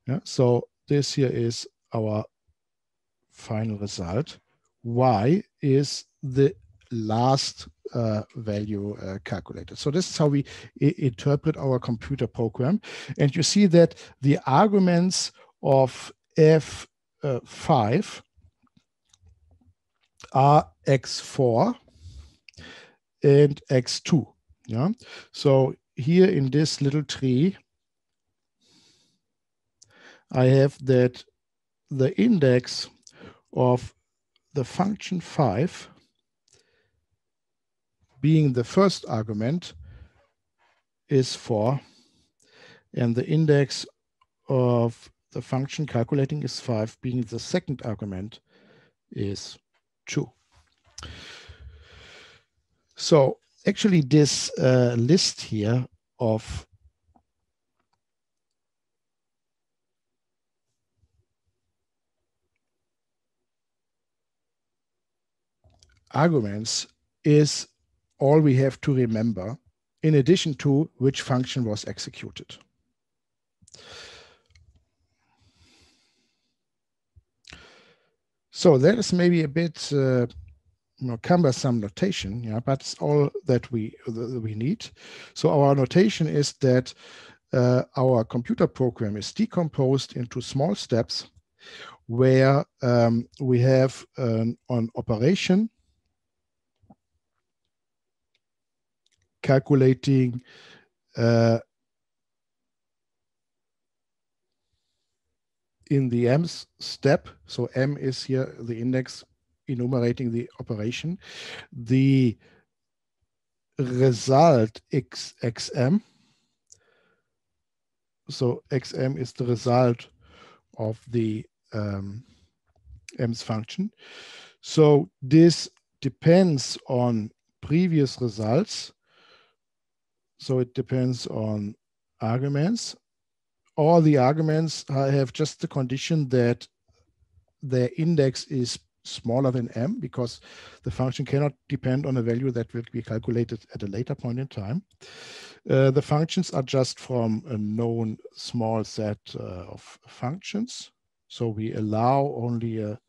Yeah, so this here is our final result. Y is the last uh, value uh, calculated. So this is how we interpret our computer program. And you see that the arguments of F5 are X4 and X2. Yeah. So here in this little tree, I have that the index of the function 5 being the first argument is 4, and the index of the function calculating is 5, being the second argument is 2. So actually this uh, list here of arguments is all we have to remember in addition to which function was executed. So that is maybe a bit uh, know, cumbersome notation, yeah, but it's all that we that we need. So our notation is that uh, our computer program is decomposed into small steps where um, we have an, an operation calculating uh, in the m's step. So m is here the index enumerating the operation. The result x xm. So xm is the result of the um, m's function. So this depends on previous results. So it depends on arguments. All the arguments have just the condition that their index is smaller than m because the function cannot depend on a value that will be calculated at a later point in time. Uh, the functions are just from a known small set uh, of functions. So we allow only a,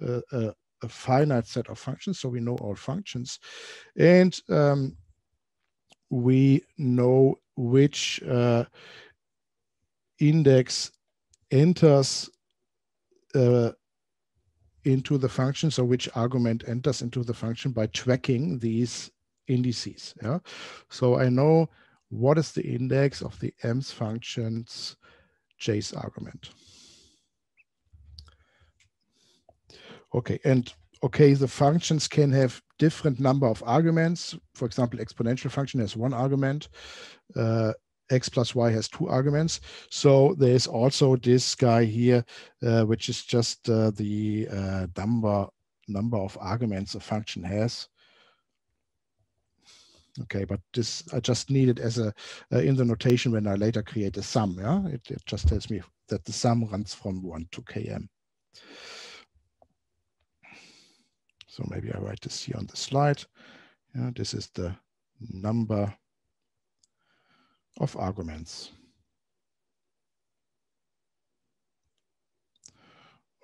a, a, finite set of functions. So we know all functions. And um, we know which uh, index enters uh, into the function, so which argument enters into the function by tracking these indices. Yeah? So I know what is the index of the m's function's j's argument. Okay, and okay, the functions can have different number of arguments. For example, exponential function has one argument. Uh, x plus y has two arguments. So there's also this guy here, uh, which is just uh, the uh, number number of arguments a function has. Okay, but this I just need it as a in the notation when I later create a sum. Yeah, it, it just tells me that the sum runs from one to km. So maybe I write this here on the slide. Yeah, this is the number of arguments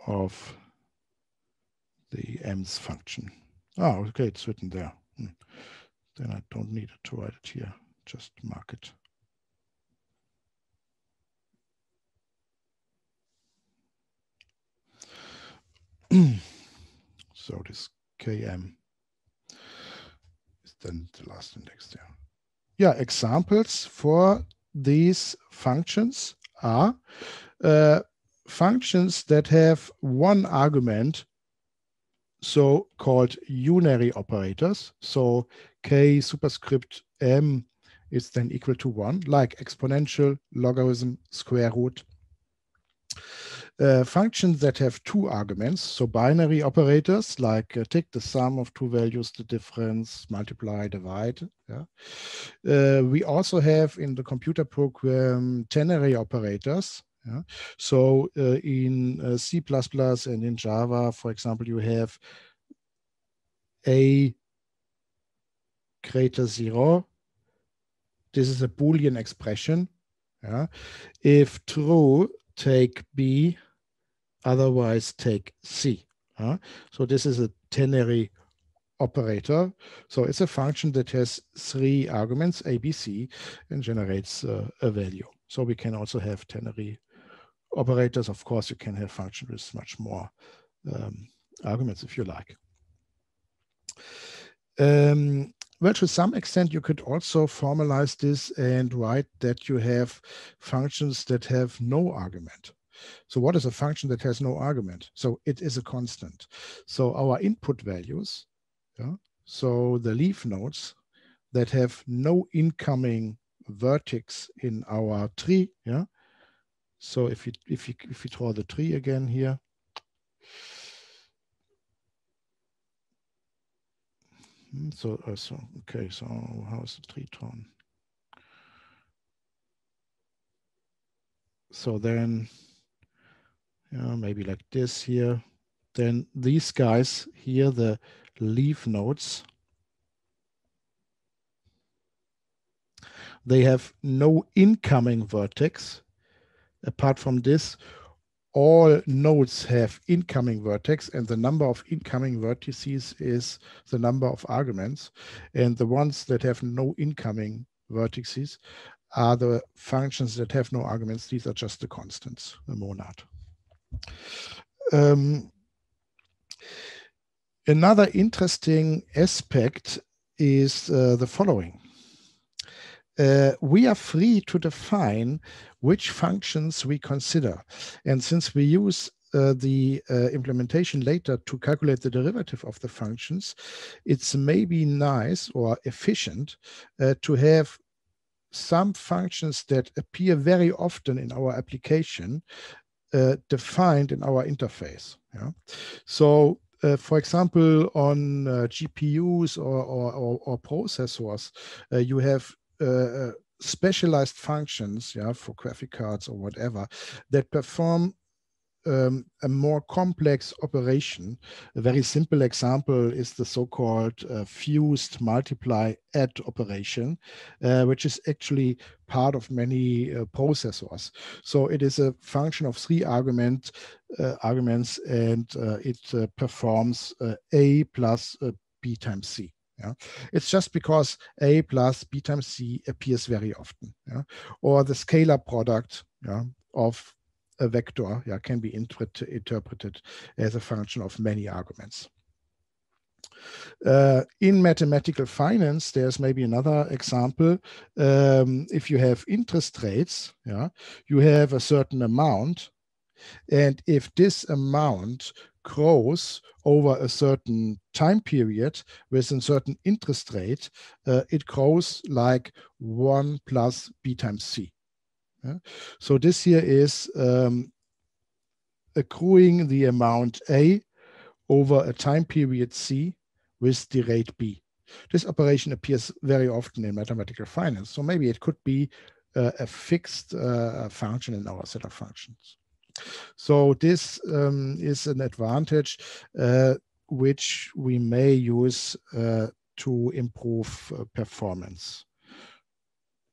of the m's function. Oh, okay, it's written there. Hmm. Then I don't need to write it here, just mark it. [CLEARS THROAT] so this km is then the last index there yeah, examples for these functions are uh, functions that have one argument, so called unary operators. So k superscript m is then equal to one, like exponential, logarithm, square root, uh, functions that have two arguments, so binary operators like uh, take the sum of two values, the difference, multiply, divide. Yeah. Uh, we also have in the computer program ternary operators. Yeah. So uh, in uh, C++ and in Java, for example, you have a greater zero. This is a Boolean expression. Yeah. If true, take B otherwise take C. So this is a ternary operator. So it's a function that has three arguments, A, B, C, and generates uh, a value. So we can also have ternary operators. Of course, you can have functions with much more um, arguments if you like. Um, well, to some extent, you could also formalize this and write that you have functions that have no argument. So what is a function that has no argument? So it is a constant. So our input values, yeah, so the leaf nodes that have no incoming vertex in our tree, yeah. So if you if you if you draw the tree again here, hmm, so uh, so okay, so how is the tree drawn? So then maybe like this here. Then these guys here, the leaf nodes, they have no incoming vertex. Apart from this, all nodes have incoming vertex and the number of incoming vertices is the number of arguments. And the ones that have no incoming vertices are the functions that have no arguments. These are just the constants, the monad. Um, another interesting aspect is uh, the following. Uh, we are free to define which functions we consider. And since we use uh, the uh, implementation later to calculate the derivative of the functions, it's maybe nice or efficient uh, to have some functions that appear very often in our application uh, defined in our interface. Yeah? So uh, for example, on uh, GPUs or, or, or, or processors, uh, you have uh, uh, specialized functions, yeah, for graphic cards or whatever, that perform um, a more complex operation. A very simple example is the so-called uh, fused multiply add operation, uh, which is actually part of many uh, processors. So it is a function of three argument, uh, arguments and uh, it uh, performs a plus b times c. Yeah, it's just because a plus b times c appears very often. Yeah, or the scalar product yeah, of a vector yeah, can be interpreted as a function of many arguments. Uh, in mathematical finance, there's maybe another example. Um, if you have interest rates, yeah, you have a certain amount. And if this amount grows over a certain time period with a certain interest rate, uh, it grows like 1 plus b times c. Yeah? So this here is um, accruing the amount A over a time period C with the rate B. This operation appears very often in mathematical finance. So maybe it could be uh, a fixed uh, function in our set of functions. So this um, is an advantage uh, which we may use uh, to improve uh, performance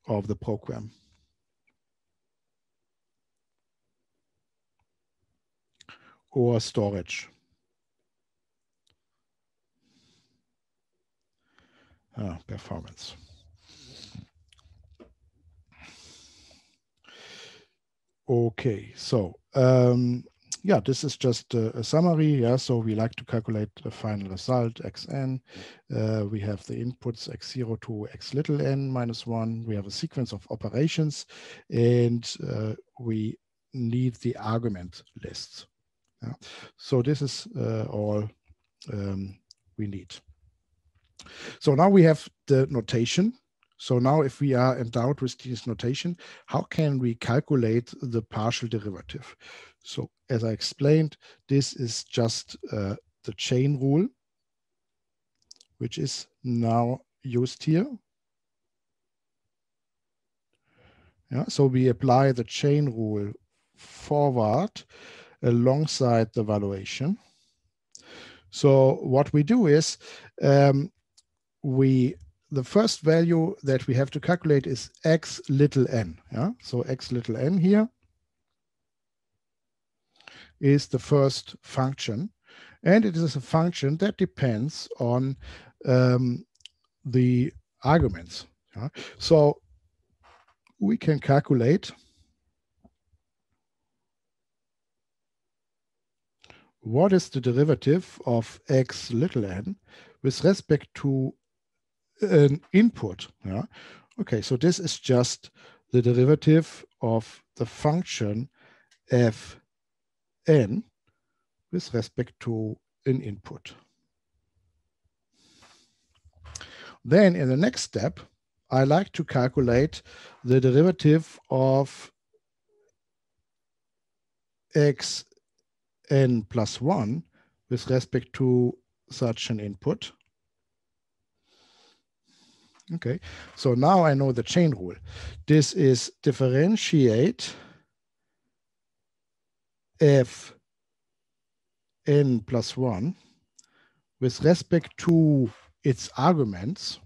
of the program. Or storage. Ah, performance. Okay, so um, yeah, this is just a, a, summary. Yeah, so we like to calculate the final result xn. Uh, we have the inputs x0 to x little n minus one. We have a sequence of operations, and uh, we need the argument lists. Yeah. So this is uh, all um, we need. So now we have the notation. So now if we are endowed with this notation, how can we calculate the partial derivative? So as I explained, this is just uh, the chain rule, which is now used here. Yeah, so we apply the chain rule forward alongside the valuation. So what we do is um, we the first value that we have to calculate is x little n. Yeah? So x little n here is the first function. And it is a function that depends on um, the arguments. Yeah? So we can calculate what is the derivative of x little n with respect to an input. Yeah? Okay, so this is just the derivative of the function f n with respect to an input. Then in the next step, I like to calculate the derivative of x n plus 1 with respect to such an input. Okay, so now I know the chain rule. This is differentiate f n plus 1 with respect to its arguments.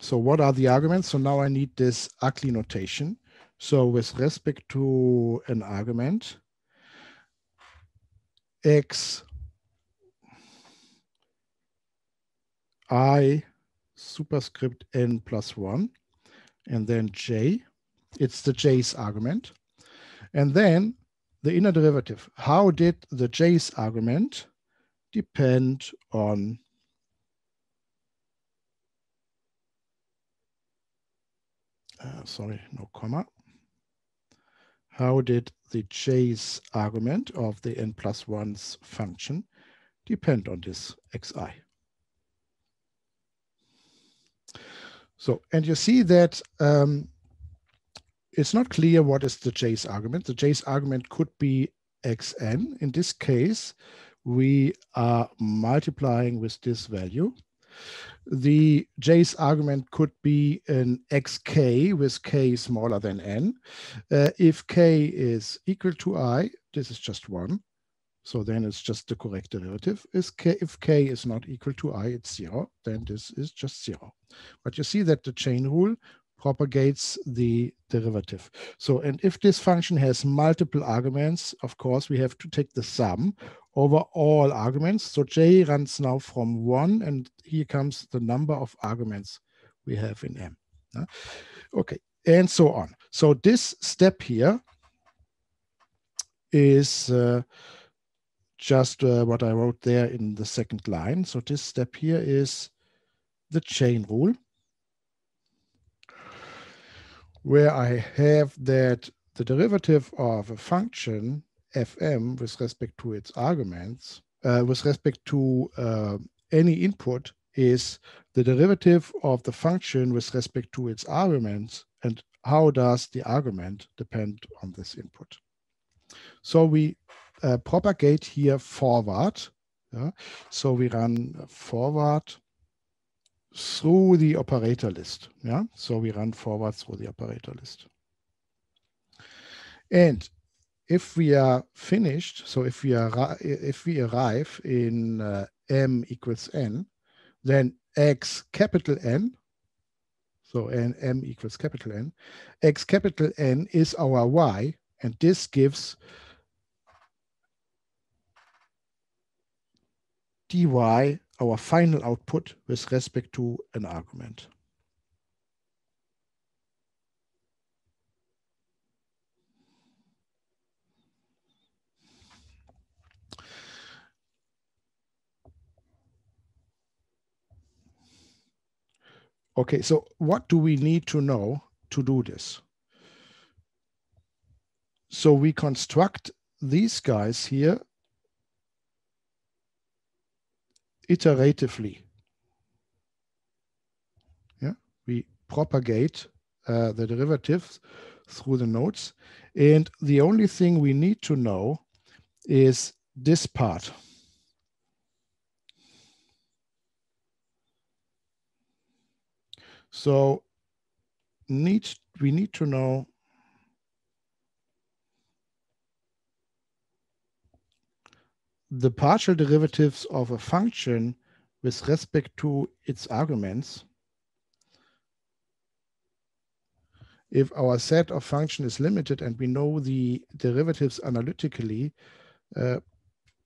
So what are the arguments? So now I need this ugly notation. So with respect to an argument, x i superscript n plus 1, and then j, it's the j's argument. And then the inner derivative. How did the j's argument depend on uh, sorry, no comma. How did the j's argument of the n plus 1's function depend on this xi? So, and you see that um, it's not clear what is the j's argument. The j's argument could be xn. In this case, we are multiplying with this value. The j's argument could be an xk with k smaller than n. Uh, if k is equal to i, this is just 1. So then it's just the correct derivative. Is k, if k is not equal to i, it's 0, then this is just 0. But you see that the chain rule propagates the derivative. So, and if this function has multiple arguments, of course, we have to take the sum over all arguments. So j runs now from 1, and here comes the number of arguments we have in M. Okay, and so on. So this step here is uh, just uh, what I wrote there in the second line. So this step here is the chain rule where I have that the derivative of a function fm with respect to its arguments, uh, with respect to uh, any input is the derivative of the function with respect to its arguments and how does the argument depend on this input. So we uh, propagate here forward. Yeah? So we run forward through the operator list. Yeah, so we run forward through the operator list. And if we are finished, so if we are if we arrive in uh, m equals n, then x capital N, so n m equals capital N, x capital N is our y, and this gives dy our final output with respect to an argument. Okay, so what do we need to know to do this? So we construct these guys here iteratively. Yeah, we propagate uh, the derivatives through the nodes. And the only thing we need to know is this part. So need we need to know the partial derivatives of a function with respect to its arguments, if our set of function is limited and we know the derivatives analytically, uh,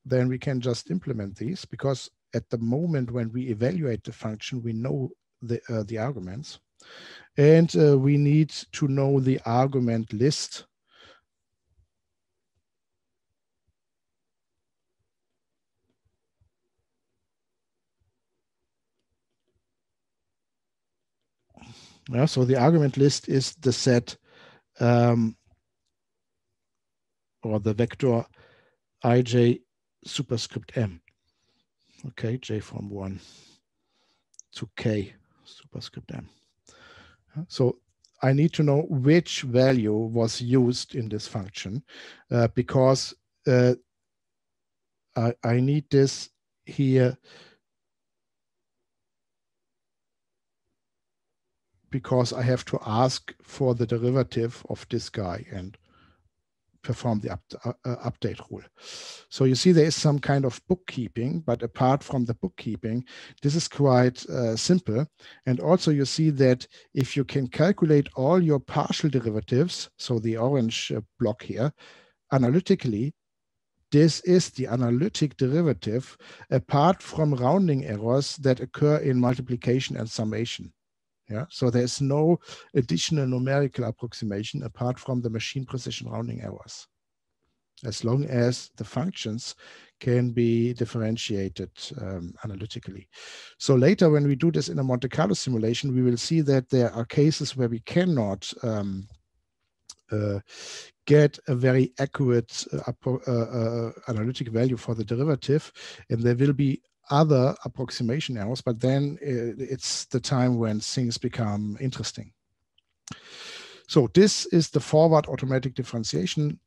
then we can just implement these because at the moment when we evaluate the function, we know the, uh, the arguments. And uh, we need to know the argument list Yeah, so the argument list is the set um, or the vector ij superscript m. Okay, j from 1 to k superscript m. So I need to know which value was used in this function uh, because uh, I, I need this here because I have to ask for the derivative of this guy. And perform the up, uh, uh, update rule. So you see there is some kind of bookkeeping, but apart from the bookkeeping, this is quite uh, simple. And also you see that if you can calculate all your partial derivatives, so the orange uh, block here, analytically, this is the analytic derivative apart from rounding errors that occur in multiplication and summation. Yeah, so there's no additional numerical approximation apart from the machine precision rounding errors, as long as the functions can be differentiated um, analytically. So later, when we do this in a Monte Carlo simulation, we will see that there are cases where we cannot um, uh, get a very accurate uh, uh, uh, analytic value for the derivative, and there will be other approximation errors, but then it's the time when things become interesting. So this is the forward automatic differentiation,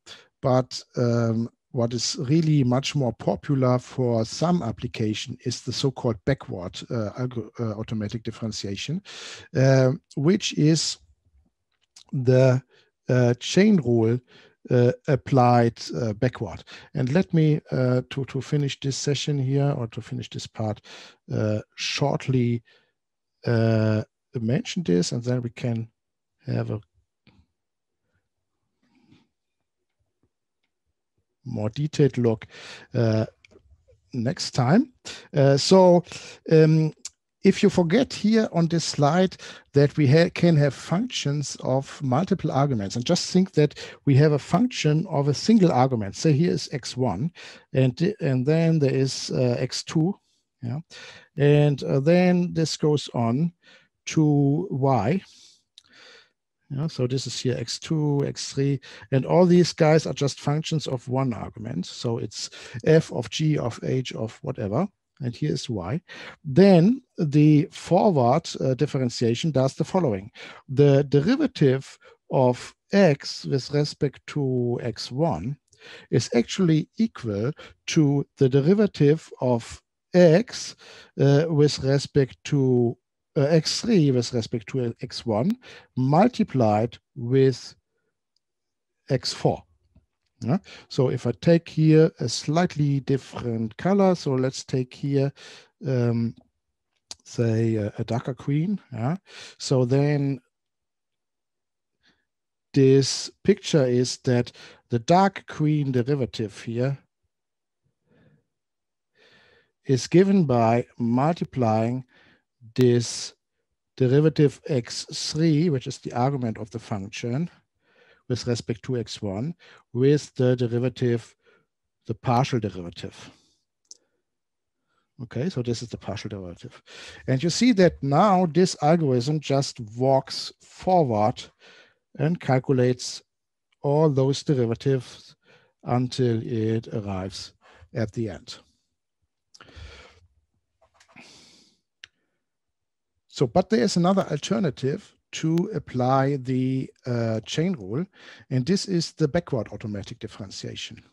but um, what is really much more popular for some application is the so-called backward uh, uh, automatic differentiation, uh, which is the uh, chain rule applied uh, backward. And let me, uh, to, to finish this session here or to finish this part, uh, shortly uh, mention this and then we can have a more detailed look next time. so um, if you forget here on this slide that we ha can have functions of multiple arguments and just think that we have a function of a single argument. Say here is x1 and and then there is uh, x2 yeah? And uh, then this goes on to y. Yeah, so this is here x2, x3, and all these guys are just functions of one argument. So it's f of g of h of whatever and here is why, then the forward uh, differentiation does the following. The derivative of x with respect to x1 is actually equal to the derivative of x uh, with respect to uh, x3 with respect to x1 multiplied with x4. Yeah? So if I take here a slightly different color, so let's take here, um, say, a, a, darker green. Yeah? So then this picture is that the dark green derivative here is given by multiplying this derivative x3, which is the argument of the function, with respect to x1 with the derivative, the partial derivative. Okay, so this is the partial derivative. And you see that now this algorithm just walks forward and calculates all those derivatives until it arrives at the end. So, but there is another alternative to apply the uh, chain rule. And this is the backward automatic differentiation.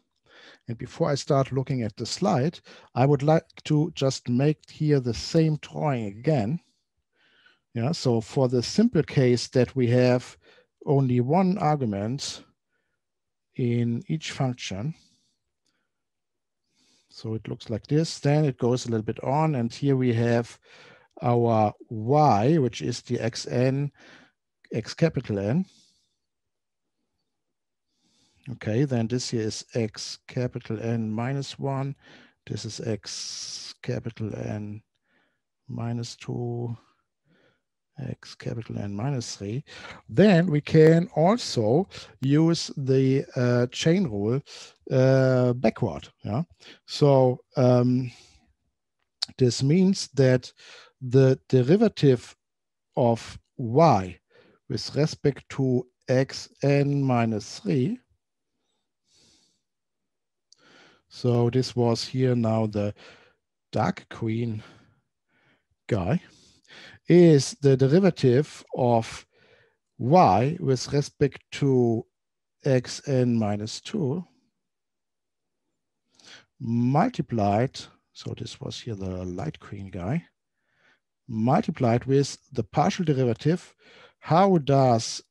And before I start looking at the slide, I would like to just make here the same drawing again. Yeah, so for the simple case that we have only one argument in each function, so it looks like this, then it goes a little bit on, and here we have our y, which is the xn, x capital N. Okay, then this here is x capital N minus 1. This is x capital N minus 2, x capital N minus 3. Then we can also use the uh, chain rule uh, backward. Yeah. So um, this means that the derivative of y with respect to xn minus 3. So this was here now the dark green guy, is the derivative of y with respect to xn minus 2 multiplied, so this was here the light green guy, multiplied with the partial derivative, how does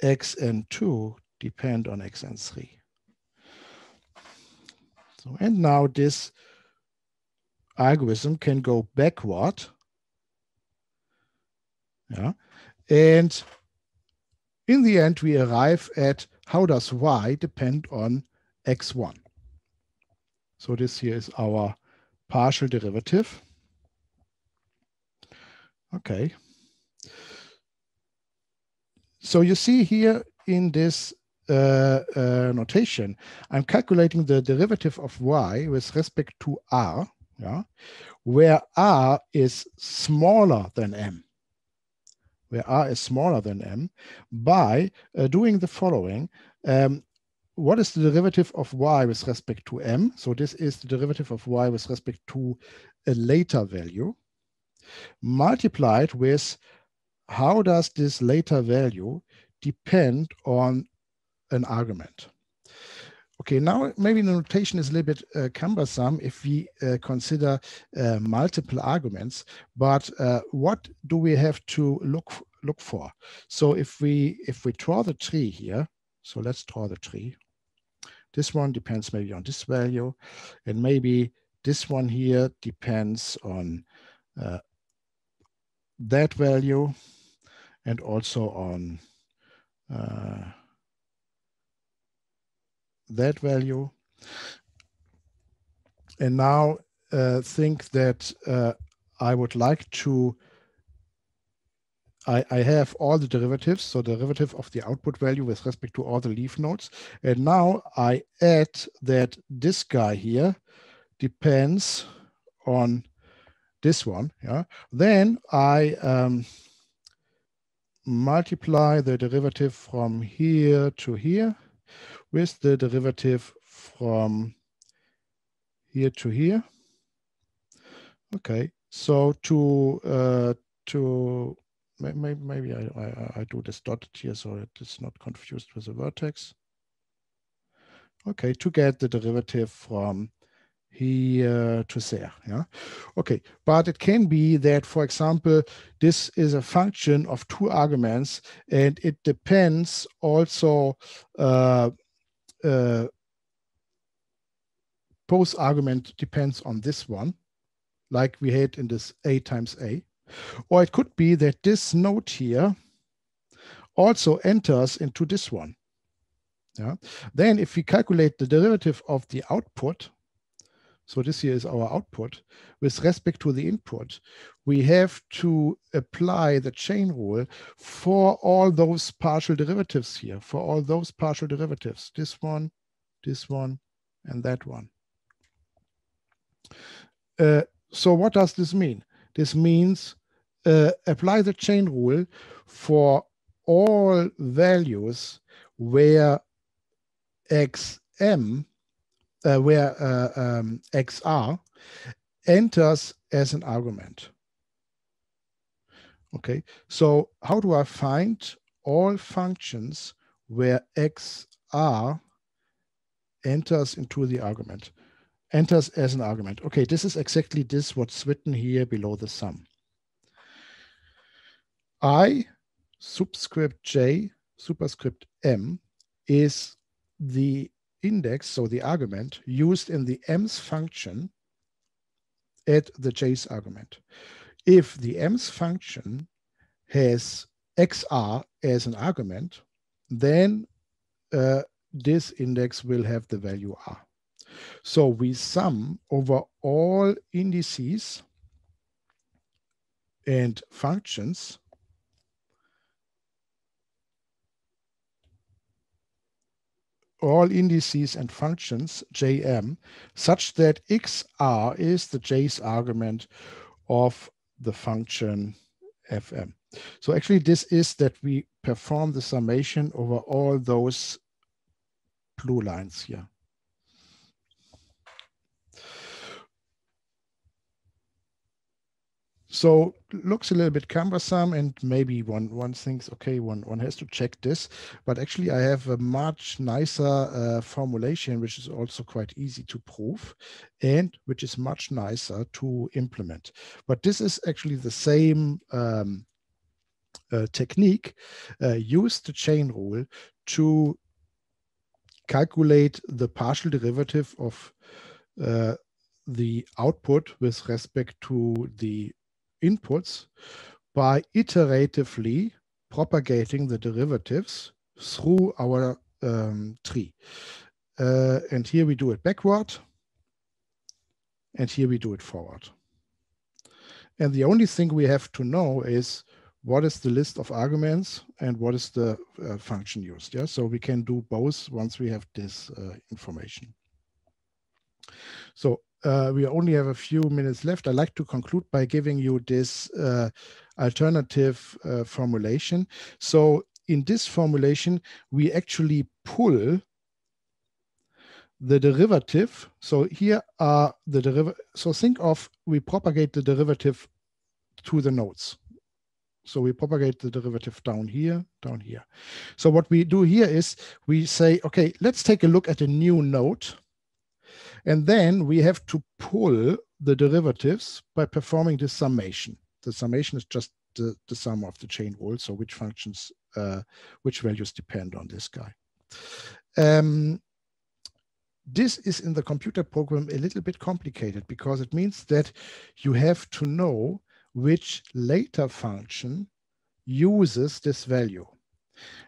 x and 2 depend on xn3. So, and now this algorithm can go backward. Yeah. And in the end, we arrive at how does y depend on x1. So this here is our partial derivative. Okay. So you see here in this uh, uh, notation, I'm calculating the derivative of y with respect to r, yeah, where r is smaller than m, where r is smaller than m, by uh, doing the following. Um, what is the derivative of y with respect to m? So this is the derivative of y with respect to a later value multiplied with how does this later value depend on an argument. Okay, now maybe the notation is a little bit uh, cumbersome if we uh, consider uh, multiple arguments, but uh, what do we have to look look for? So if we if we draw the tree here, so let's draw the tree. This one depends maybe on this value, and maybe this one here depends on uh, that value, and also on uh, that value. And now uh, think that uh, I would like to, I, I have all the derivatives, so derivative of the output value with respect to all the leaf nodes. And now I add that this guy here depends on this one. Yeah. Then I um, multiply the derivative from here to here with the derivative from here to here. Okay, so to uh, to maybe maybe I, I, I do this dotted here so it is not confused with the vertex. Okay, to get the derivative from here to there. Yeah. Okay, but it can be that, for example, this is a function of two arguments, and it depends also uh, uh, both argument depends on this one, like we had in this A times A. Or it could be that this node here also enters into this one. Yeah. Then if we calculate the derivative of the output, so this here is our output, with respect to the input, we have to apply the chain rule for all those partial derivatives here, for all those partial derivatives, this one, this one, and that one. Uh, so what does this mean? This means uh, apply the chain rule for all values where xm uh, where uh, um, xr enters as an argument. Okay, so how do I find all functions where xr enters into the argument, enters as an argument? Okay, this is exactly this what's written here below the sum. I subscript j superscript m is the index, so the argument, used in the m's function at the j's argument. If the m's function has xr as an argument, then uh, this index will have the value r. So we sum over all indices and functions all indices and functions Jm such that xr is the j's argument of the function fm. So actually this is that we perform the summation over all those blue lines here. So looks a little bit cumbersome and maybe one, one thinks, okay, one, one has to check this, but actually I have a much nicer uh, formulation, which is also quite easy to prove and which is much nicer to implement. But this is actually the same um, uh, technique, uh, use the chain rule to calculate the partial derivative of uh, the output with respect to the inputs by iteratively propagating the derivatives through our um, tree. Uh, and here we do it backward, and here we do it forward. And the only thing we have to know is what is the list of arguments and what is the uh, function used. Yeah, so we can do both once we have this uh, information. So uh, we only have a few minutes left. I'd like to conclude by giving you this uh, alternative uh, formulation. So in this formulation, we actually pull the derivative. So here are the derivative. So think of we propagate the derivative to the nodes. So we propagate the derivative down here, down here. So what we do here is we say, okay, let's take a look at a new node. And then we have to pull the derivatives by performing this summation. The summation is just the, the sum of the chain rule. So which functions, uh, which values depend on this guy. Um, this is in the computer program a little bit complicated because it means that you have to know which later function uses this value.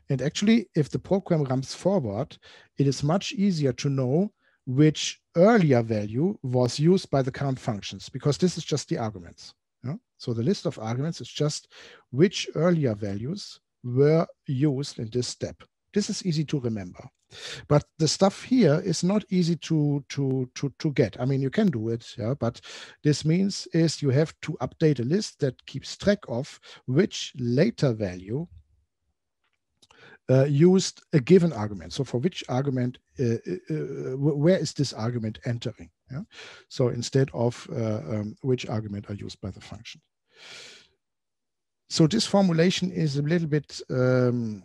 And actually, if the program runs forward, it is much easier to know which earlier value was used by the current functions, because this is just the arguments. Yeah? So the list of arguments is just which earlier values were used in this step. This is easy to remember. But the stuff here is not easy to, to, to, to get. I mean, you can do it, yeah, but this means is you have to update a list that keeps track of which later value uh, used a given argument. So for which argument, uh, uh, uh where is this argument entering? Yeah? So instead of uh, um, which argument are used by the function. So this formulation is a little bit um,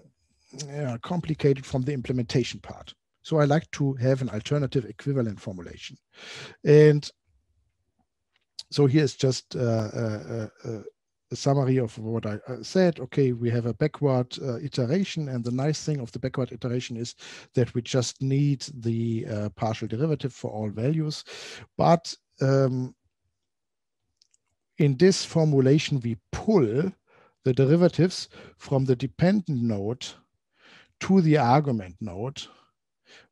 yeah, complicated from the implementation part. So I like to have an alternative equivalent formulation. And so here's just uh, uh, uh, a summary of what I said. Okay, we have a backward uh, iteration, and the nice thing of the backward iteration is that we just need the uh, partial derivative for all values. But um, in this formulation, we pull the derivatives from the dependent node to the argument node,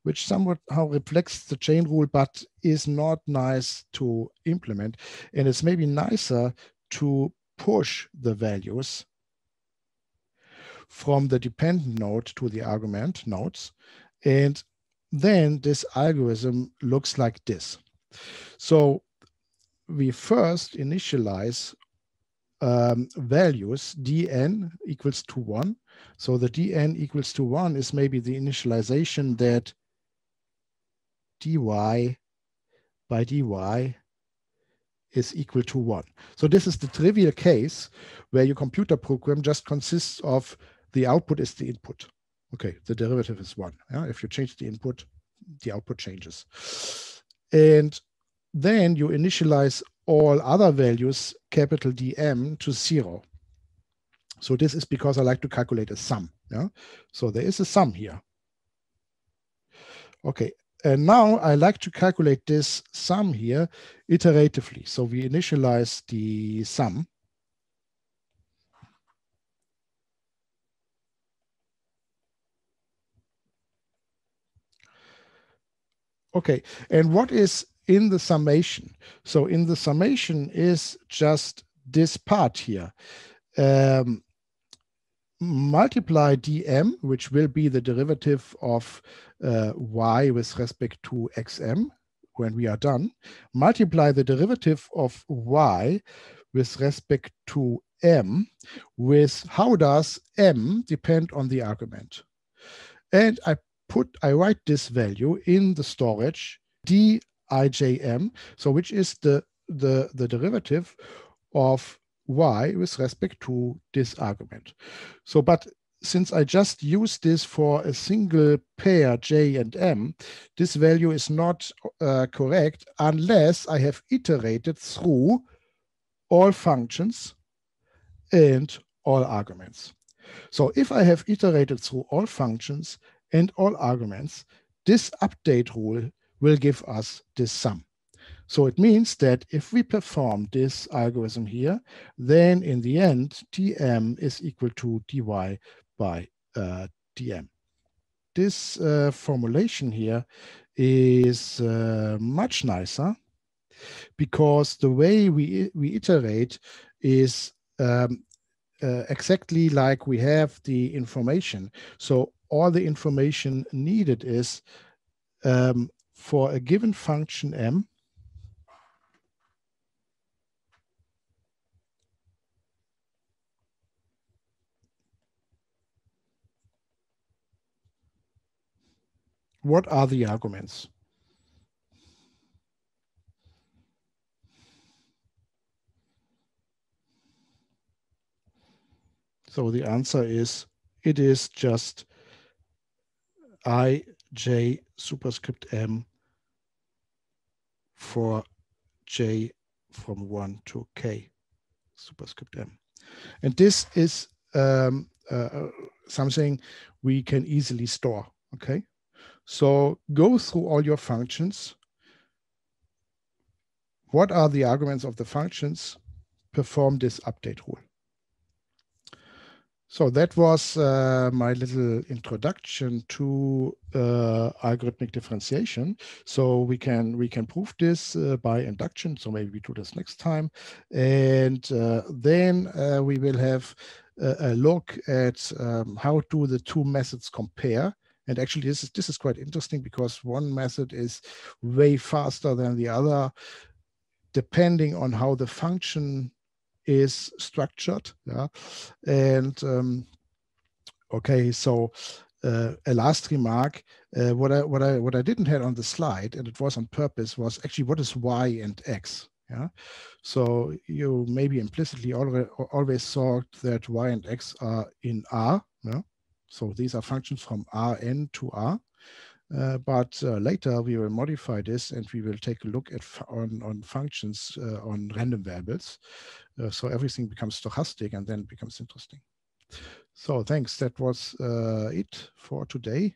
which somewhat how reflects the chain rule, but is not nice to implement. And it's maybe nicer to push the values from the dependent node to the argument nodes. And then this algorithm looks like this. So we first initialize um, values dn equals to 1 so the dn equals to 1 is maybe the initialization that dy by dy is equal to 1. So this is the trivial case where your computer program just consists of the output is the input. Okay, the derivative is 1. Yeah? If you change the input, the output changes. And then you initialize all other values, capital DM, to 0. So this is because I like to calculate a sum. Yeah. So there is a sum here. Okay. And now I like to calculate this sum here iteratively. So we initialize the sum. Okay, and what is in the summation? So in the summation is just this part here. Um, multiply dm, which will be the derivative of uh, y with respect to xm when we are done, multiply the derivative of y with respect to m with how does m depend on the argument. And I put, I write this value in the storage dijm, so which is the, the, the derivative of y with respect to this argument. So, but since I just use this for a single pair j and m, this value is not uh, correct unless I have iterated through all functions and all arguments. So if I have iterated through all functions and all arguments, this update rule will give us this sum. So it means that if we perform this algorithm here, then in the end, dm is equal to dy by uh, dm. This uh, formulation here is uh, much nicer because the way we, we iterate is um, uh, exactly like we have the information. So all the information needed is um, for a given function m, what are the arguments? So the answer is, it is just i, j superscript m for j from 1 to k superscript m. And this is um, uh, something we can easily store, okay? So go through all your functions. What are the arguments of the functions? Perform this update rule. So that was uh, my little introduction to uh, algorithmic differentiation. So we can we can prove this uh, by induction. So maybe we do this next time, and uh, then uh, we will have a, a look at um, how do the two methods compare. And actually, this is this is quite interesting because one method is way faster than the other, depending on how the function is structured. Yeah, and um, okay, so uh, a last remark. Uh, what I what I what I didn't have on the slide, and it was on purpose, was actually what is y and x. Yeah, so you maybe implicitly already, always thought that y and x are in R. Yeah, so these are functions from Rn to R. Uh, but uh, later we will modify this and we will take a look at on, on functions uh, on random variables. Uh, so everything becomes stochastic and then becomes interesting. So thanks. That was uh, it for today.